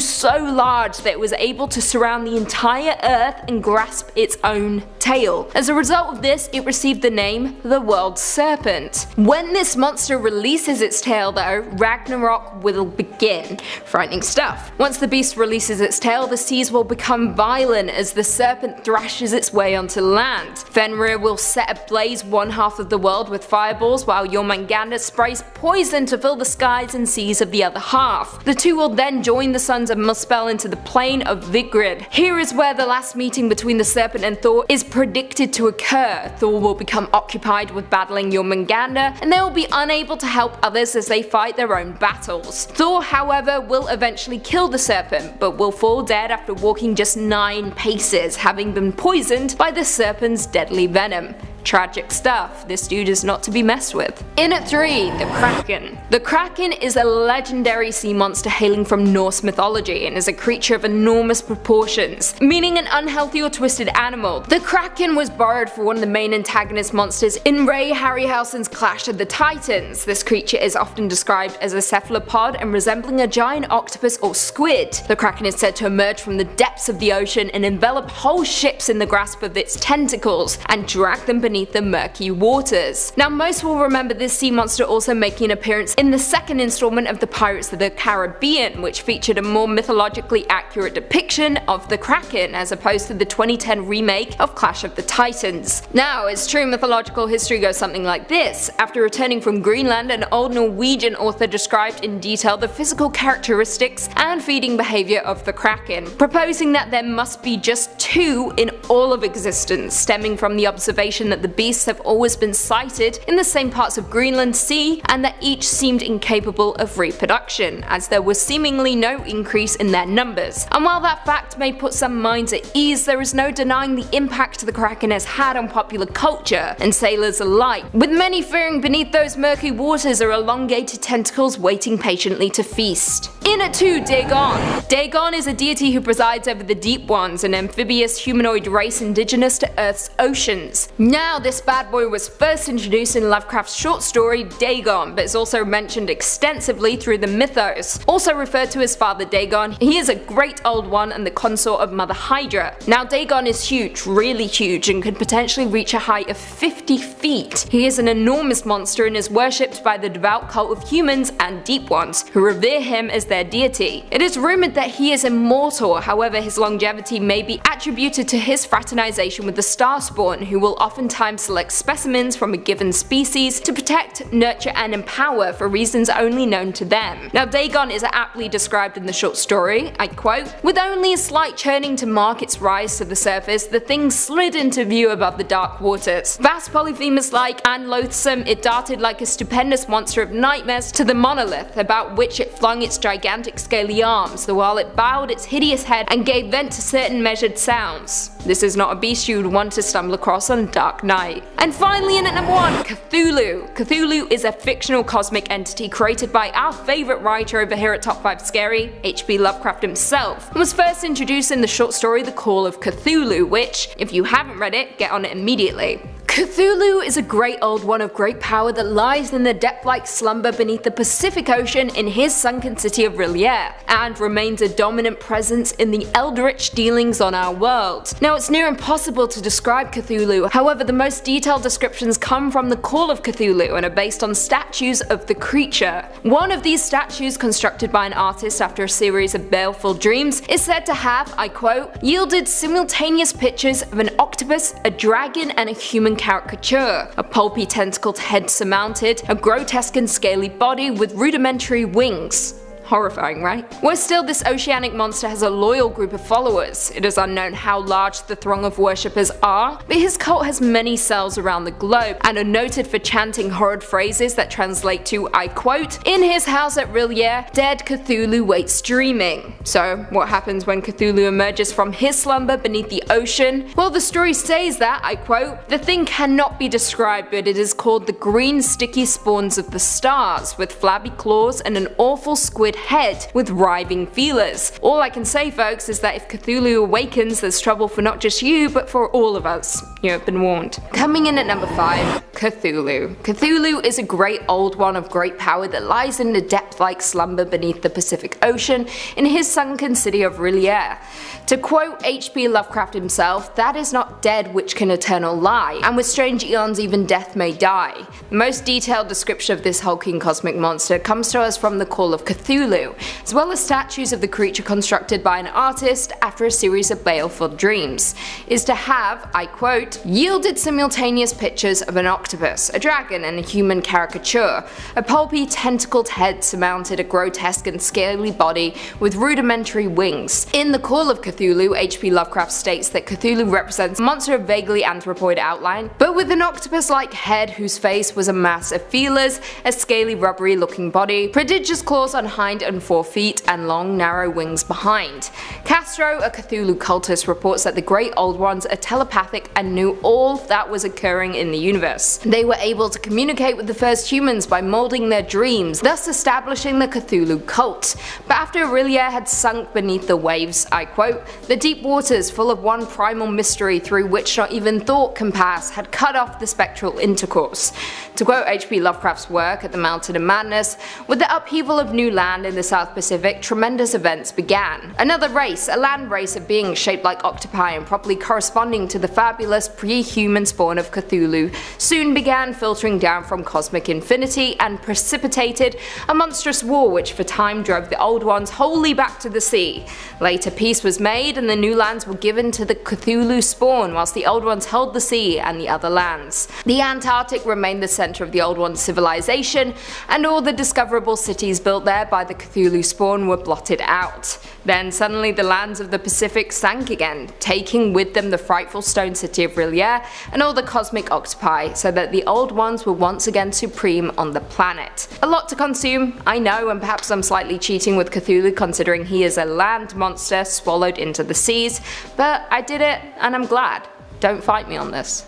so large that it was able to surround the entire earth and grasp its own tail. As a result of this, it received the name the World Serpent. When this monster releases its tail though, Ragnarok will begin. Frightening stuff. Once the beast releases its tail, the seas will become violent as the serpent thrashes its way onto land. Fenrir will set ablaze one half of the world with fireballs while Jormungandr sprays poison to fill the skies and seas of the other half. The two will then join the sons of Muspel into the plain of Vigrid. Here is where the last meeting between the serpent and Thor is predicted to occur. Thor will become occupied with battling Jormungandr and they will be unable to help others as they fight their own battles. Thor however will eventually kill the serpent but will fall dead after walking just 9 paces having been poisoned by the serpent's deadly venom. Tragic stuff, this dude is not to be messed with. In at 3, the Kraken. The Kraken is a legendary sea monster hailing from Norse mythology and is a creature of enormous proportions, meaning an unhealthy or twisted animal. The Kraken was borrowed for one of the main antagonist monsters in Ray Harryhausen's Clash of the Titans. This creature is often described as a cephalopod and resembling a giant octopus or squid. The Kraken is said to emerge from the depths of the ocean and envelop whole ships in the grasp of its tentacles and drag them beneath the murky waters. Now most will remember this sea monster also making an appearance in the second installment of the Pirates of the Caribbean, which featured a more mythologically accurate depiction of the Kraken as opposed to the 2010 remake of Clash of the Titans. Now, its true mythological history goes something like this. After returning from Greenland, an old Norwegian author described in detail the physical characteristics and feeding behavior of the Kraken, proposing that there must be just two in all of existence, stemming from the observation that the beasts have always been sighted in the same parts of Greenland Sea and that each seemed incapable of reproduction, as there was seemingly no increase in their numbers. And while that fact may put some minds at ease, there is no denying the impact the Kraken has had on popular culture and sailors alike, with many fearing beneath those murky waters are elongated tentacles waiting patiently to feast. In at 2, Dagon. Dagon is a deity who presides over the Deep Ones, an amphibious humanoid race indigenous to Earth's oceans. Now this bad boy was first introduced in Lovecraft's short story Dagon, but is also mentioned extensively through the mythos. Also referred to as Father Dagon, he is a great old one and the consort of Mother Hydra. Now Dagon is huge, really huge, and could potentially reach a height of 50 feet. He is an enormous monster and is worshipped by the devout cult of humans and Deep Ones, who revere him as their deity. It is rumored that he is immortal, however his longevity may be attributed to his fraternization with the Starspawn, who will oftentimes select specimens from a given species to protect, nurture and empower for reasons only known to them. Now Dagon is aptly described in the short story, I quote, with only a slight churning to mark its rise to the surface, the thing slid into view above the dark waters. Vast Polyphemus-like and loathsome, it darted like a stupendous monster of nightmares to the monolith, about which it flung its gigantic scaly arms, the while it bowed its hideous head and gave vent to certain measured sounds. This is not a beast you would want to stumble across on a dark night. And finally in at number 1, Cthulhu. Cthulhu is a fictional cosmic entity created by our favourite writer over here at Top 5 Scary, H.P. Lovecraft himself, and was first introduced in the short story The Call of Cthulhu, which, if you haven't read it, get on it immediately. Cthulhu is a great old one of great power that lies in the depth-like slumber beneath the Pacific Ocean in his sunken city of R'lyeh, and remains a dominant presence in the eldritch dealings on our world. Now it's near impossible to describe Cthulhu, however the most detailed descriptions come from the Call of Cthulhu and are based on statues of the creature. One of these statues, constructed by an artist after a series of baleful dreams, is said to have, I quote, yielded simultaneous pictures of an octopus, a dragon and a human caricature, a pulpy tentacled head surmounted, a grotesque and scaly body with rudimentary wings. Horrifying, right? Worse still, this oceanic monster has a loyal group of followers. It is unknown how large the throng of worshippers are, but his cult has many cells around the globe and are noted for chanting horrid phrases that translate to, I quote, In his house at R'lyeh, dead Cthulhu waits dreaming. So, what happens when Cthulhu emerges from his slumber beneath the ocean? Well, the story says that, I quote, the thing cannot be described, but it is called the green sticky spawns of the stars, with flabby claws and an awful squid head with writhing feelers. All I can say folks is that if Cthulhu awakens there's trouble for not just you but for all of us. You have been warned. Coming in at number 5, Cthulhu. Cthulhu is a great old one of great power that lies in the depth-like slumber beneath the Pacific Ocean in his sunken city of R'lyeh. To quote H.P. Lovecraft himself, that is not dead which can eternal lie, and with strange eons even death may die. The most detailed description of this hulking cosmic monster comes to us from the Call of Cthulhu, as well as statues of the creature constructed by an artist after a series of baleful dreams, is to have, I quote, yielded simultaneous pictures of an octopus, a dragon and a human caricature, a pulpy tentacled head surmounted a grotesque and scaly body with rudimentary wings. In the Call of Cthulhu, H.P. Lovecraft states that Cthulhu represents a monster of vaguely anthropoid outline, but with an octopus-like head whose face was a mass of feelers, a scaly rubbery looking body, prodigious claws on hind and 4 feet and long narrow wings behind. Castro, a Cthulhu cultist, reports that the Great Old Ones are telepathic and knew all that was occurring in the universe. They were able to communicate with the first humans by molding their dreams, thus establishing the Cthulhu cult. But after R'lyeh had sunk beneath the waves, I quote, the deep waters full of one primal mystery through which not even thought can pass had cut off the spectral intercourse. To quote H.P. Lovecraft's work at the Mountain of Madness, with the upheaval of new land in the South Pacific, tremendous events began. Another race, a land race of beings shaped like octopi and properly corresponding to the fabulous pre-human spawn of Cthulhu, soon began filtering down from cosmic infinity and precipitated a monstrous war which for time drove the old ones wholly back to the sea. Later peace was made and the new lands were given to the Cthulhu spawn whilst the old ones held the sea and the other lands. The Antarctic remained the center of the Old One's civilization, and all the discoverable cities built there by the Cthulhu spawn were blotted out. Then suddenly the lands of the Pacific sank again, taking with them the frightful stone city of R'lyeh and all the cosmic octopi, so that the Old Ones were once again supreme on the planet. A lot to consume, I know, and perhaps I'm slightly cheating with Cthulhu considering he is a land monster swallowed into the seas, but I did it and I'm glad. Don't fight me on this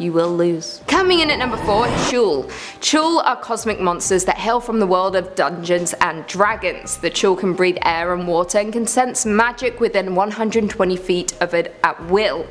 you will lose. Coming in at number 4, Chuul. Chuul are cosmic monsters that hail from the world of Dungeons and Dragons. The Chuul can breathe air and water and can sense magic within 120 feet of it at will.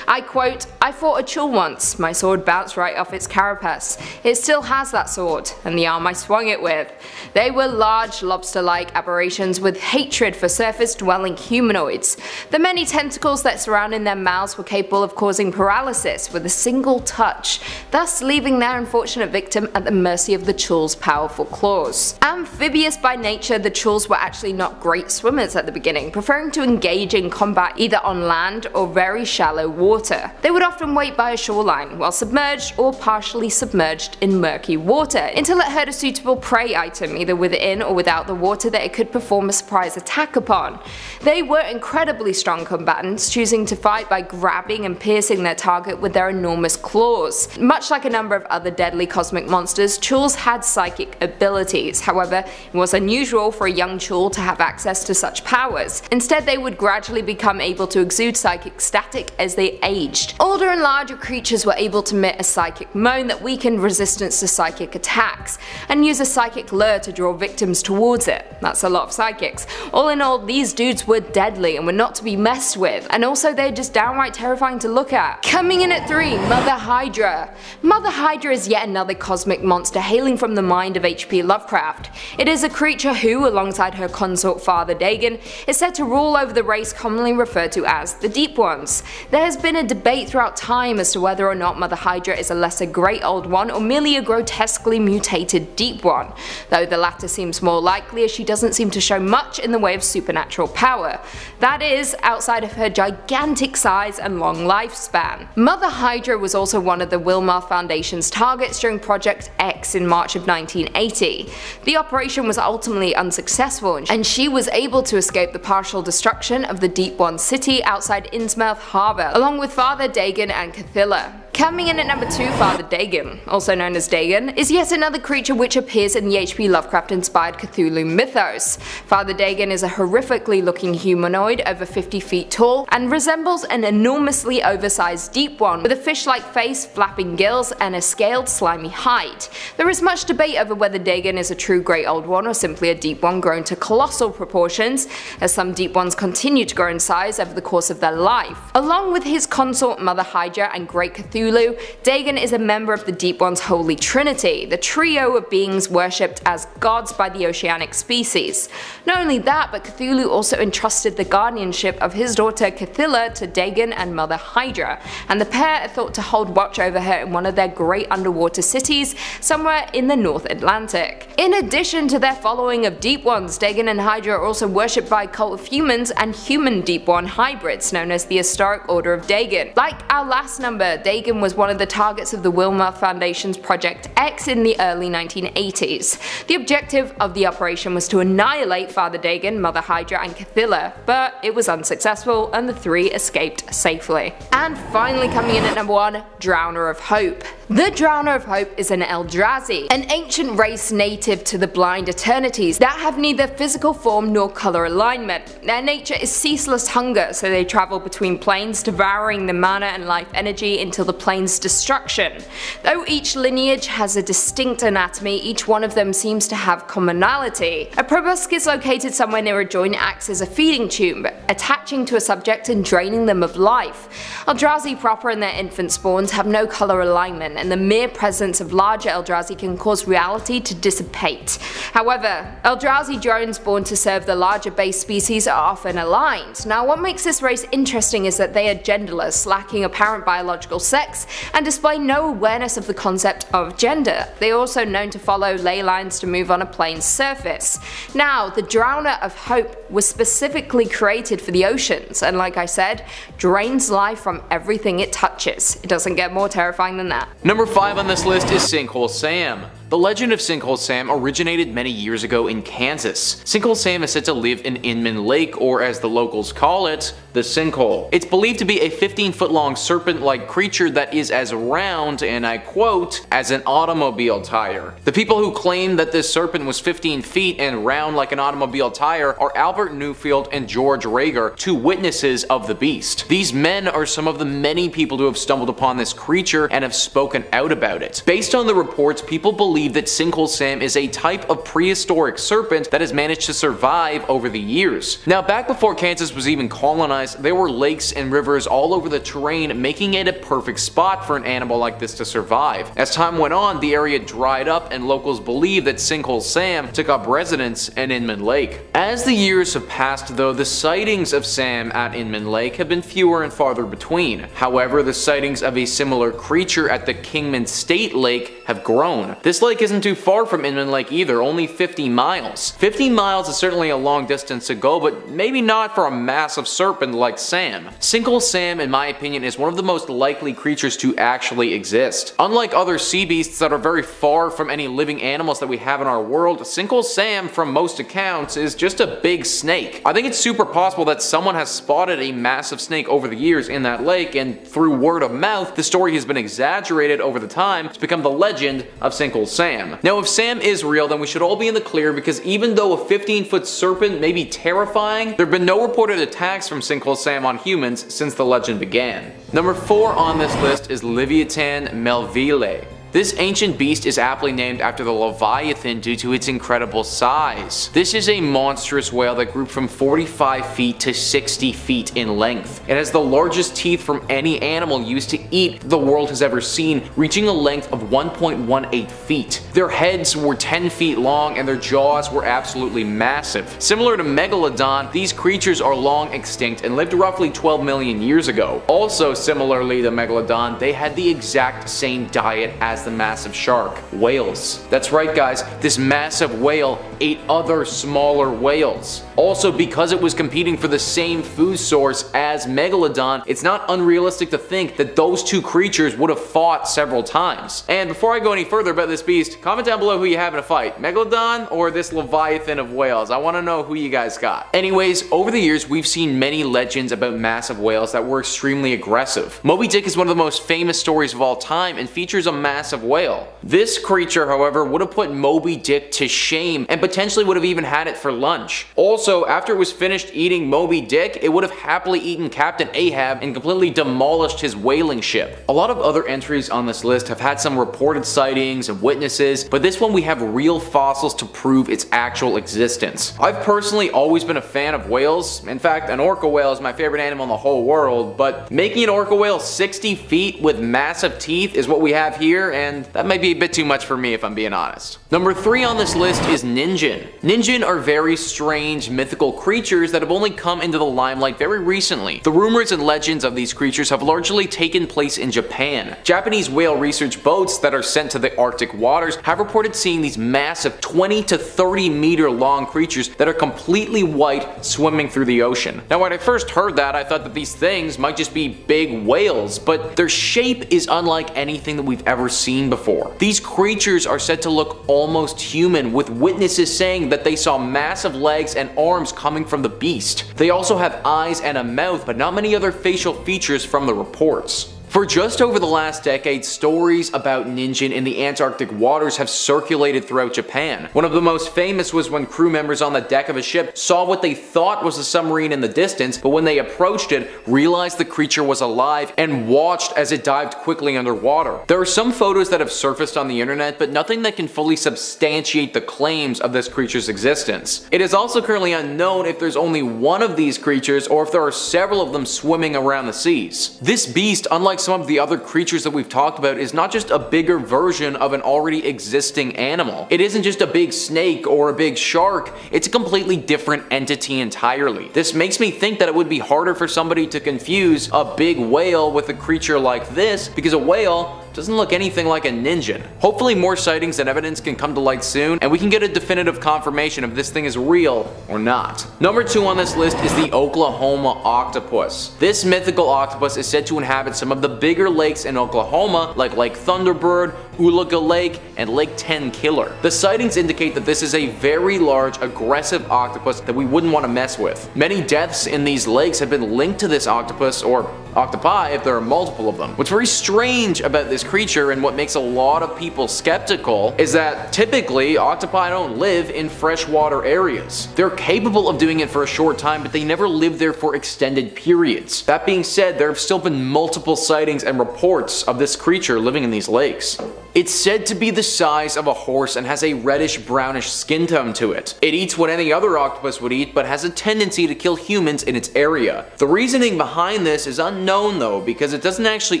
I quote, I fought a Chuul once, my sword bounced right off its carapace. It still has that sword, and the arm I swung it with. They were large lobster-like aberrations with hatred for surface-dwelling humanoids. The many tentacles that surrounded their mouths were capable of causing paralysis with a single touch, thus leaving their unfortunate victim at the mercy of the Chuul's powerful claws. Amphibious by nature, the Chuuls were actually not great swimmers at the beginning, preferring to engage in combat either on land or very shallow water. They would often wait by a shoreline, while submerged or partially submerged in murky water, until it heard a suitable prey item either within or without the water that it could perform a surprise attack upon. They were incredibly strong combatants, choosing to fight by grabbing and piercing their target with their enormous claws. Much like a number of other deadly cosmic monsters, Chuuls had psychic abilities, however it was unusual for a young Chuul to have access to such powers. Instead they would gradually become able to exude psychic static as they aged. Older and larger creatures were able to emit a psychic moan that weakened resistance to psychic attacks, and use a psychic lure to draw victims towards it. That's a lot of psychics. All in all, these dudes were deadly and were not to be messed with, and also they're just downright terrifying to look at. Coming in at 3, Mother The hydra. Mother Hydra is yet another cosmic monster hailing from the mind of H.P. Lovecraft. It is a creature who, alongside her consort Father Dagon, is said to rule over the race commonly referred to as the Deep Ones. There has been a debate throughout time as to whether or not Mother Hydra is a lesser Great Old One or merely a grotesquely mutated Deep One, though the latter seems more likely as she doesn't seem to show much in the way of supernatural power. That is, outside of her gigantic size and long lifespan. Mother Hydra was also one of the Wilmarth Foundation's targets during Project X in March of 1980. The operation was ultimately unsuccessful and she was able to escape the partial destruction of the Deep One city outside Innsmouth Harbour, along with Father Dagon and Cthylla. Coming in at number 2, Father Dagon, also known as Dagon, is yet another creature which appears in the H.P. Lovecraft inspired Cthulhu mythos. Father Dagon is a horrifically looking humanoid over 50 feet tall and resembles an enormously oversized deep one with a fish-like face, flapping gills, and a scaled slimy hide. There is much debate over whether Dagon is a true great old one or simply a deep one grown to colossal proportions, as some deep ones continue to grow in size over the course of their life. Along with his consort Mother Hydra and Great Cthulhu Cthulhu, Dagon is a member of the Deep One's Holy Trinity, the trio of beings worshipped as gods by the oceanic species. Not only that, but Cthulhu also entrusted the guardianship of his daughter Cthylla to Dagon and Mother Hydra, and the pair are thought to hold watch over her in one of their great underwater cities somewhere in the North Atlantic. In addition to their following of Deep Ones, Dagon and Hydra are also worshipped by a cult of humans and human Deep One hybrids known as the Esoteric Order of Dagon. Like our last number, Dagon was one of the targets of the Wilmarth Foundation's Project X in the early 1980s. The objective of the operation was to annihilate Father Dagon, Mother Hydra and Cthylla, but it was unsuccessful and the three escaped safely. And finally coming in at number 1, Drowner of Hope. The Drowner of Hope is an Eldrazi, an ancient race native to the Blind Eternities that have neither physical form nor color alignment. Their nature is ceaseless hunger, so they travel between planes, devouring the mana and life energy until the plane's destruction. Though each lineage has a distinct anatomy, each one of them seems to have commonality. A proboscis located somewhere near a joint acts as a feeding tube, attaching to a subject and draining them of life. Eldrazi proper and their infant spawns have no color alignment, and the mere presence of larger Eldrazi can cause reality to dissipate. However, Eldrazi drones born to serve the larger base species are often aligned. Now what makes this race interesting is that they are genderless, lacking apparent biological sex, and display no awareness of the concept of gender. They are also known to follow ley lines to move on a plane's surface. Now, the Drowner of Hope was specifically created for the oceans, and like I said, drains life from everything it touches. It doesn't get more terrifying than that. Number 5 on this list is Sinkhole Sam. The legend of Sinkhole Sam originated many years ago in Kansas. Sinkhole Sam is said to live in Inman Lake, or as the locals call it, the sinkhole. It's believed to be a 15 foot long serpent-like creature that is as round, and I quote, as an automobile tire. The people who claim that this serpent was 15 feet and round like an automobile tire are Albert Newfield and George Rager, two witnesses of the beast. These men are some of the many people who have stumbled upon this creature and have spoken out about it. Based on the reports, people believe believe that Sinkhole Sam is a type of prehistoric serpent that has managed to survive over the years. Now back before Kansas was even colonized, there were lakes and rivers all over the terrain making it a perfect spot for an animal like this to survive. As time went on, the area dried up and locals believe that Sinkhole Sam took up residence in Inman Lake. As the years have passed though, the sightings of Sam at Inman Lake have been fewer and farther between. However, the sightings of a similar creature at the Kingman State Lake have grown. This lake isn't too far from Inman Lake either, only 50 miles. 50 miles is certainly a long distance to go, but maybe not for a massive serpent like Sam. Sinkhole Sam, in my opinion, is one of the most likely creatures to actually exist. Unlike other sea beasts that are very far from any living animals that we have in our world, Sinkhole Sam, from most accounts, is just a big snake. I think it's super possible that someone has spotted a massive snake over the years in that lake, and through word of mouth, the story has been exaggerated over the time to become the legend of Sinkhole Sam. Now if Sam is real, then we should all be in the clear because even though a 15 foot serpent may be terrifying, there have been no reported attacks from Sinkhole Sam on humans since the legend began. Number 4 on this list is Livyatan melvillei. This ancient beast is aptly named after the Leviathan due to its incredible size. This is a monstrous whale that grew from 45 feet to 60 feet in length. It has the largest teeth from any animal used to eat the world has ever seen, reaching a length of 1.18 feet. Their heads were 10 feet long and their jaws were absolutely massive. Similar to Megalodon, these creatures are long extinct and lived roughly 12 million years ago. Also similarly to Megalodon, they had the exact same diet as the massive shark, whales. That's right guys, this massive whale ate other smaller whales. Also because it was competing for the same food source as Megalodon, it's not unrealistic to think that those two creatures would have fought several times. And before I go any further about this beast, comment down below who you have in a fight, Megalodon or this Leviathan of whales. I want to know who you guys got. Anyways, over the years we've seen many legends about massive whales that were extremely aggressive. Moby Dick is one of the most famous stories of all time and features a massive massive whale. This creature, however, would have put Moby Dick to shame and potentially would have even had it for lunch. Also, after it was finished eating Moby Dick, it would have happily eaten Captain Ahab and completely demolished his whaling ship. A lot of other entries on this list have had some reported sightings and witnesses, but this one we have real fossils to prove its actual existence. I've personally always been a fan of whales. In fact, an orca whale is my favorite animal in the whole world, but making an orca whale 60 feet with massive teeth is what we have here, and that might be a bit too much for me if I'm being honest. Number 3 on this list is Ningen. Ningen are very strange mythical creatures that have only come into the limelight very recently. The rumors and legends of these creatures have largely taken place in Japan. Japanese whale research boats that are sent to the Arctic waters have reported seeing these massive 20 to 30 meter long creatures that are completely white swimming through the ocean. Now when I first heard that I thought that these things might just be big whales, but their shape is unlike anything that we've ever seen seen before. These creatures are said to look almost human, with witnesses saying that they saw massive legs and arms coming from the beast. They also have eyes and a mouth, but not many other facial features from the reports. For just over the last decade, stories about Ningen in the Antarctic waters have circulated throughout Japan. One of the most famous was when crew members on the deck of a ship saw what they thought was a submarine in the distance, but when they approached it, realized the creature was alive and watched as it dived quickly underwater. There are some photos that have surfaced on the internet, but nothing that can fully substantiate the claims of this creature's existence. It is also currently unknown if there's only one of these creatures or if there are several of them swimming around the seas. This beast, unlike some of the other creatures that we've talked about, is not just a bigger version of an already existing animal. It isn't just a big snake or a big shark, it's a completely different entity entirely. This makes me think that it would be harder for somebody to confuse a big whale with a creature like this because a whale doesn't look anything like a ninja. Hopefully more sightings and evidence can come to light soon, and we can get a definitive confirmation if this thing is real or not. Number two on this list is the Oklahoma octopus. This mythical octopus is said to inhabit some of the bigger lakes in Oklahoma, like Lake Thunderbird, Oologah Lake, and Lake Tenkiller. The sightings indicate that this is a very large, aggressive octopus that we wouldn't want to mess with. Many deaths in these lakes have been linked to this octopus, or octopi if there are multiple of them. What's very strange about this creature and what makes a lot of people skeptical is that typically octopi don't live in freshwater areas. They're capable of doing it for a short time, but they never live there for extended periods. That being said, there have still been multiple sightings and reports of this creature living in these lakes. It's said to be the size of a horse and has a reddish brownish skin tone to it. It eats what any other octopus would eat, but has a tendency to kill humans in its area. The reasoning behind this is unknown though, because it doesn't actually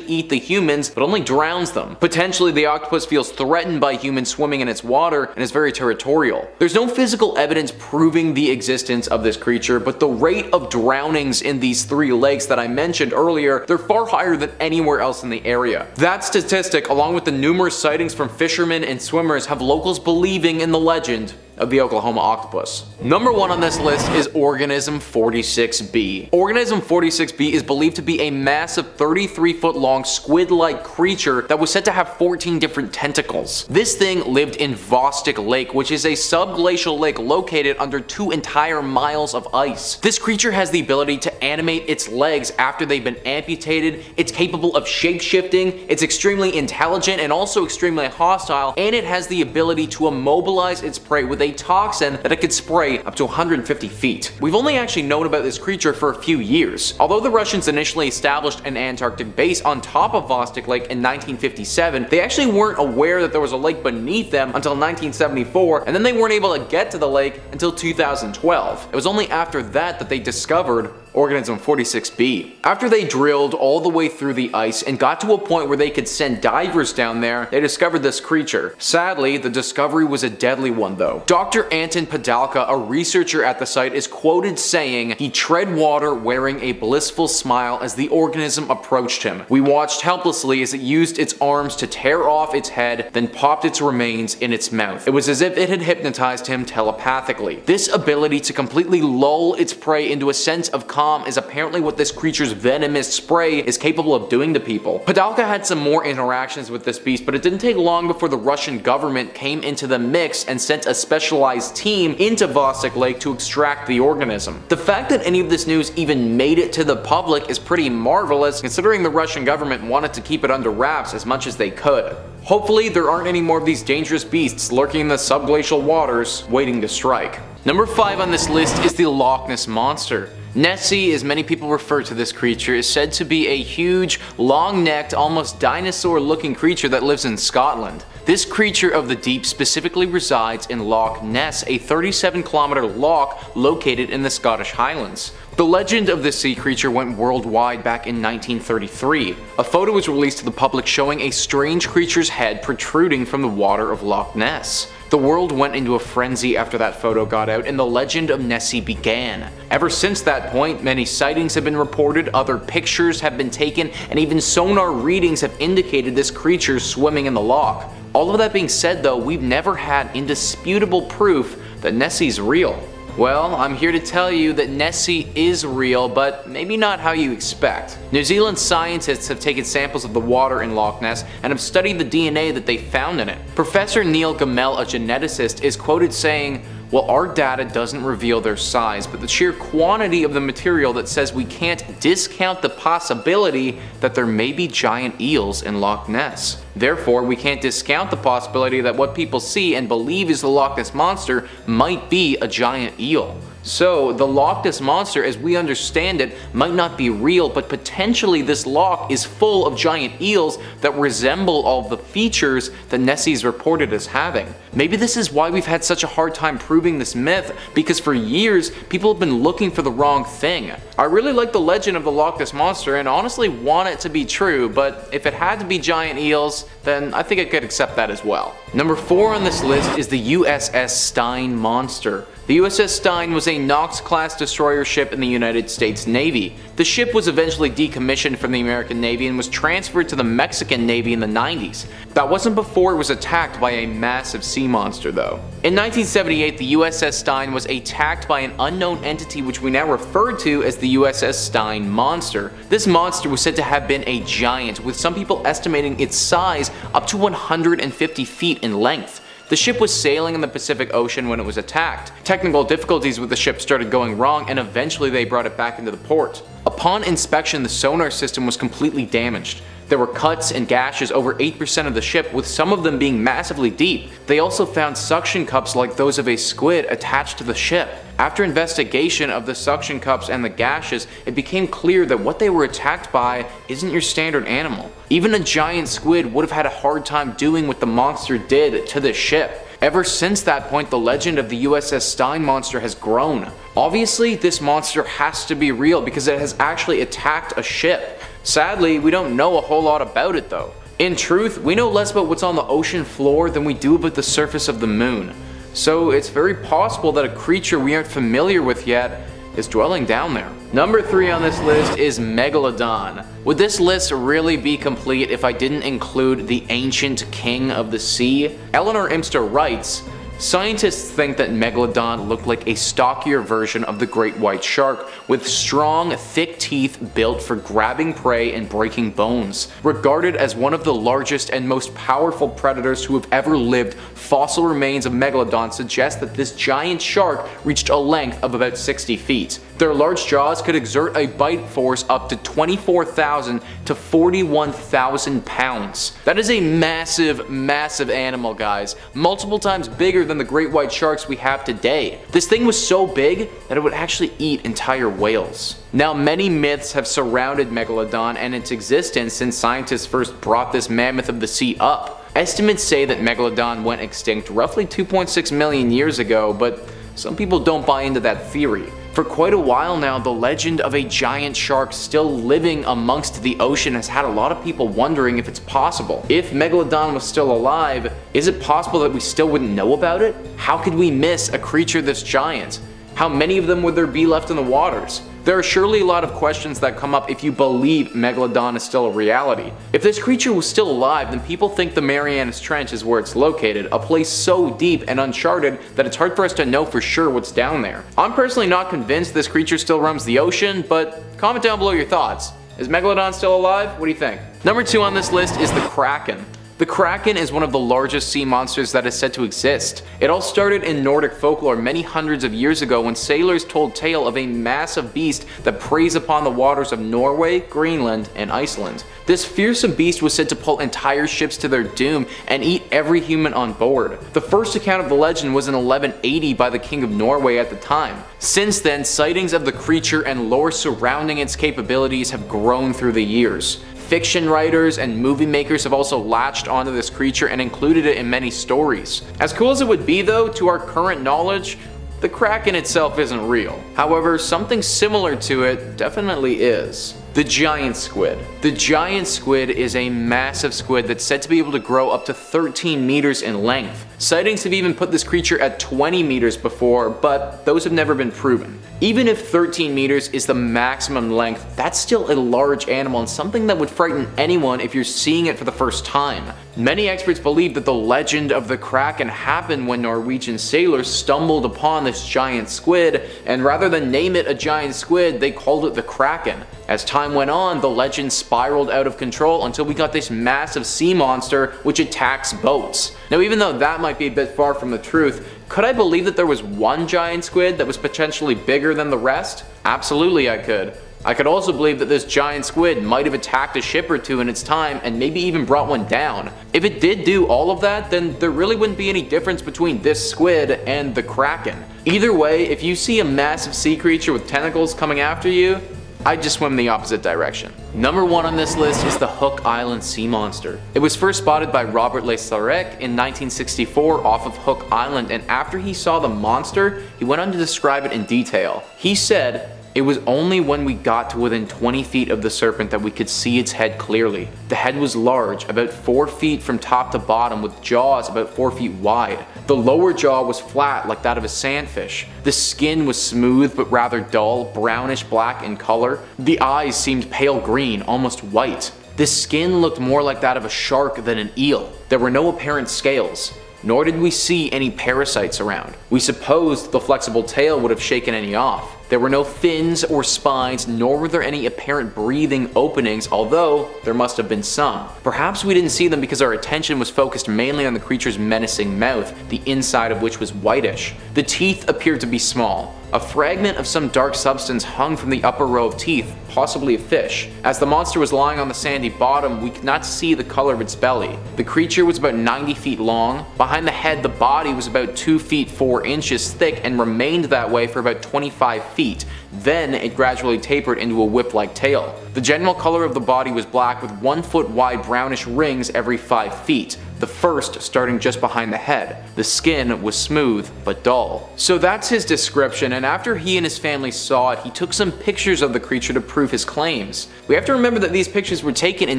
eat the humans, but only drowns them. Potentially the octopus feels threatened by humans swimming in its water and is very territorial. There's no physical evidence proving the existence of this creature, but the rate of drownings in these three lakes that I mentioned earlier, they're far higher than anywhere else in the area. That statistic, along with the numerous sightings from fishermen and swimmers have locals believing in the legend of the Oklahoma octopus. Number one on this list is Organism 46b. Organism 46b is believed to be a massive 33 foot long squid like creature that was said to have 14 different tentacles. This thing lived in Vostok Lake, which is a subglacial lake located under two entire miles of ice. This creature has the ability to animate its legs after they've been amputated, it's capable of shapeshifting, it's extremely intelligent and also extremely hostile, and it has the ability to immobilize its prey with a a toxin that it could spray up to 150 feet. We've only actually known about this creature for a few years. Although the Russians initially established an Antarctic base on top of Vostok Lake in 1957, they actually weren't aware that there was a lake beneath them until 1974, and then they weren't able to get to the lake until 2012. It was only after that that they discovered organism 46b. After they drilled all the way through the ice and got to a point where they could send divers down there, they discovered this creature. Sadly, the discovery was a deadly one though. Dr. Anton Padalka, a researcher at the site, is quoted saying, he tread water wearing a blissful smile as the organism approached him. We watched helplessly as it used its arms to tear off its head, then popped its remains in its mouth. It was as if it had hypnotized him telepathically. This ability to completely lull its prey into a sense of calm is apparently what this creature's venomous spray is capable of doing to people. Padalka had some more interactions with this beast, but it didn't take long before the Russian government came into the mix and sent a specialized team into Vostok Lake to extract the organism. The fact that any of this news even made it to the public is pretty marvelous considering the Russian government wanted to keep it under wraps as much as they could. Hopefully there aren't any more of these dangerous beasts lurking in the subglacial waters waiting to strike. Number 5 on this list is the Loch Ness Monster. Nessie, as many people refer to this creature, is said to be a huge, long-necked, almost dinosaur-looking creature that lives in Scotland. This creature of the deep specifically resides in Loch Ness, a 37 kilometer loch located in the Scottish Highlands. The legend of this sea creature went worldwide back in 1933. A photo was released to the public showing a strange creature's head protruding from the water of Loch Ness. The world went into a frenzy after that photo got out and the legend of Nessie began. Ever since that point, many sightings have been reported, other pictures have been taken, and even sonar readings have indicated this creature swimming in the loch. All of that being said though, we've never had indisputable proof that Nessie's real. Well, I'm here to tell you that Nessie is real, but maybe not how you expect. New Zealand scientists have taken samples of the water in Loch Ness and have studied the DNA that they found in it. Professor Neil Gemmell, a geneticist, is quoted saying, Well, our data doesn't reveal their size, but the sheer quantity of the material that says we can't discount the possibility that there may be giant eels in Loch Ness. Therefore, we can't discount the possibility that what people see and believe is the Loch Ness Monster might be a giant eel. So, the Loch Ness Monster, as we understand it, might not be real, but potentially this loch is full of giant eels that resemble all the features that Nessie's reported as having. Maybe this is why we've had such a hard time proving this myth, because for years, people have been looking for the wrong thing. I really like the legend of the Loch Ness Monster and honestly want it to be true, but if it had to be giant eels, then I think I could accept that as well. Number 4 on this list is the USS Stein Monster. The USS Stein was a Knox-class destroyer ship in the United States Navy. The ship was eventually decommissioned from the American Navy and was transferred to the Mexican Navy in the 90s. That wasn't before it was attacked by a massive sea monster though. In 1978, the USS Stein was attacked by an unknown entity which we now refer to as the USS Stein Monster. This monster was said to have been a giant, with some people estimating its size up to 150 feet in length. The ship was sailing in the Pacific Ocean when it was attacked. Technical difficulties with the ship started going wrong and eventually they brought it back into the port. Upon inspection, the sonar system was completely damaged. There were cuts and gashes over 8% of the ship, with some of them being massively deep. They also found suction cups like those of a squid attached to the ship. After investigation of the suction cups and the gashes, it became clear that what they were attacked by isn't your standard animal. Even a giant squid would have had a hard time doing what the monster did to the ship. Ever since that point, the legend of the USS Stein monster has grown. Obviously, this monster has to be real because it has actually attacked a ship. Sadly, we don't know a whole lot about it though. In truth, we know less about what's on the ocean floor than we do about the surface of the moon. So it's very possible that a creature we aren't familiar with yet is dwelling down there. Number 3 on this list is Megalodon. Would this list really be complete if I didn't include the ancient king of the sea? Eleanor Imster writes, Scientists think that Megalodon looked like a stockier version of the great white shark, with strong, thick teeth built for grabbing prey and breaking bones. Regarded as one of the largest and most powerful predators who have ever lived, fossil remains of Megalodon suggest that this giant shark reached a length of about 60 feet. Their large jaws could exert a bite force up to 24,000 to 41,000 pounds. That is a massive, massive animal, guys. Multiple times bigger than the great white sharks we have today. This thing was so big that it would actually eat entire whales. Now, many myths have surrounded Megalodon and its existence since scientists first brought this mammoth of the sea up. Estimates say that Megalodon went extinct roughly 2.6 million years ago, but some people don't buy into that theory. For quite a while now, the legend of a giant shark still living amongst the ocean has had a lot of people wondering if it's possible. If Megalodon was still alive, is it possible that we still wouldn't know about it? How could we miss a creature this giant? How many of them would there be left in the waters? There are surely a lot of questions that come up if you believe Megalodon is still a reality. If this creature was still alive, then people think the Marianas Trench is where it's located, a place so deep and uncharted that it's hard for us to know for sure what's down there. I'm personally not convinced this creature still roams the ocean, but comment down below your thoughts. Is Megalodon still alive? What do you think? Number 2 on this list is the Kraken. The Kraken is one of the largest sea monsters that is said to exist. It all started in Nordic folklore many hundreds of years ago when sailors told tale of a massive beast that preys upon the waters of Norway, Greenland, and Iceland. This fearsome beast was said to pull entire ships to their doom and eat every human on board. The first account of the legend was in 1180 by the King of Norway at the time. Since then, sightings of the creature and lore surrounding its capabilities have grown through the years. Fiction writers and movie makers have also latched onto this creature and included it in many stories. As cool as it would be though, to our current knowledge, the Kraken itself isn't real. However, something similar to it definitely is. The giant squid. The giant squid is a massive squid that's said to be able to grow up to 13 meters in length. Sightings have even put this creature at 20 meters before, but those have never been proven. Even if 13 meters is the maximum length, that's still a large animal and something that would frighten anyone if you're seeing it for the first time. Many experts believe that the legend of the Kraken happened when Norwegian sailors stumbled upon this giant squid, and rather than name it a giant squid, they called it the Kraken. As time went on, the legend spiraled out of control until we got this massive sea monster which attacks boats. Now even though that might be a bit far from the truth, Could I believe that there was one giant squid that was potentially bigger than the rest? Absolutely I could. I could also believe that this giant squid might have attacked a ship or two in its time and maybe even brought one down. If it did do all of that, then there really wouldn't be any difference between this squid and the kraken. Either way, if you see a massive sea creature with tentacles coming after you, I'd just swim the opposite direction. Number one on this list is the Hook Island sea monster. It was first spotted by Robert Le Serrec in 1964 off of Hook Island and after he saw the monster, he went on to describe it in detail. He said, it was only when we got to within 20 feet of the serpent that we could see its head clearly. The head was large, about 4 feet from top to bottom with jaws about 4 feet wide. The lower jaw was flat like that of a sandfish. The skin was smooth but rather dull, brownish black in color. The eyes seemed pale green, almost white. The skin looked more like that of a shark than an eel. There were no apparent scales nor did we see any parasites around. We supposed the flexible tail would have shaken any off. There were no fins or spines, nor were there any apparent breathing openings, although there must have been some. Perhaps we didn't see them because our attention was focused mainly on the creature's menacing mouth, the inside of which was whitish. The teeth appeared to be small. A fragment of some dark substance hung from the upper row of teeth, possibly a fish. As the monster was lying on the sandy bottom, we could not see the color of its belly. The creature was about 90 feet long. Behind the head, the body was about 2 feet 4 inches thick and remained that way for about 25 feet. Then it gradually tapered into a whip-like tail. The general color of the body was black with 1 foot wide brownish rings every 5 feet the first starting just behind the head. The skin was smooth but dull. So that's his description and after he and his family saw it, he took some pictures of the creature to prove his claims. We have to remember that these pictures were taken in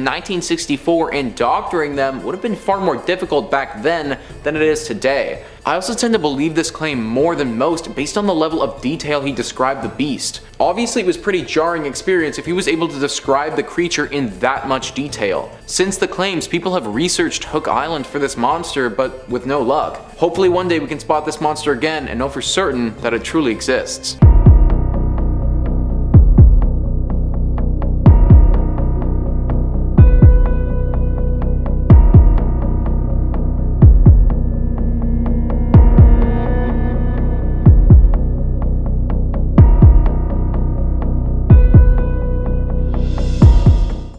1964 and doctoring them would have been far more difficult back then than it is today. I also tend to believe this claim more than most based on the level of detail he described the beast. Obviously it was pretty jarring experience if he was able to describe the creature in that much detail. Since the claims, people have researched Hook Island for this monster, but with no luck. Hopefully one day we can spot this monster again and know for certain that it truly exists.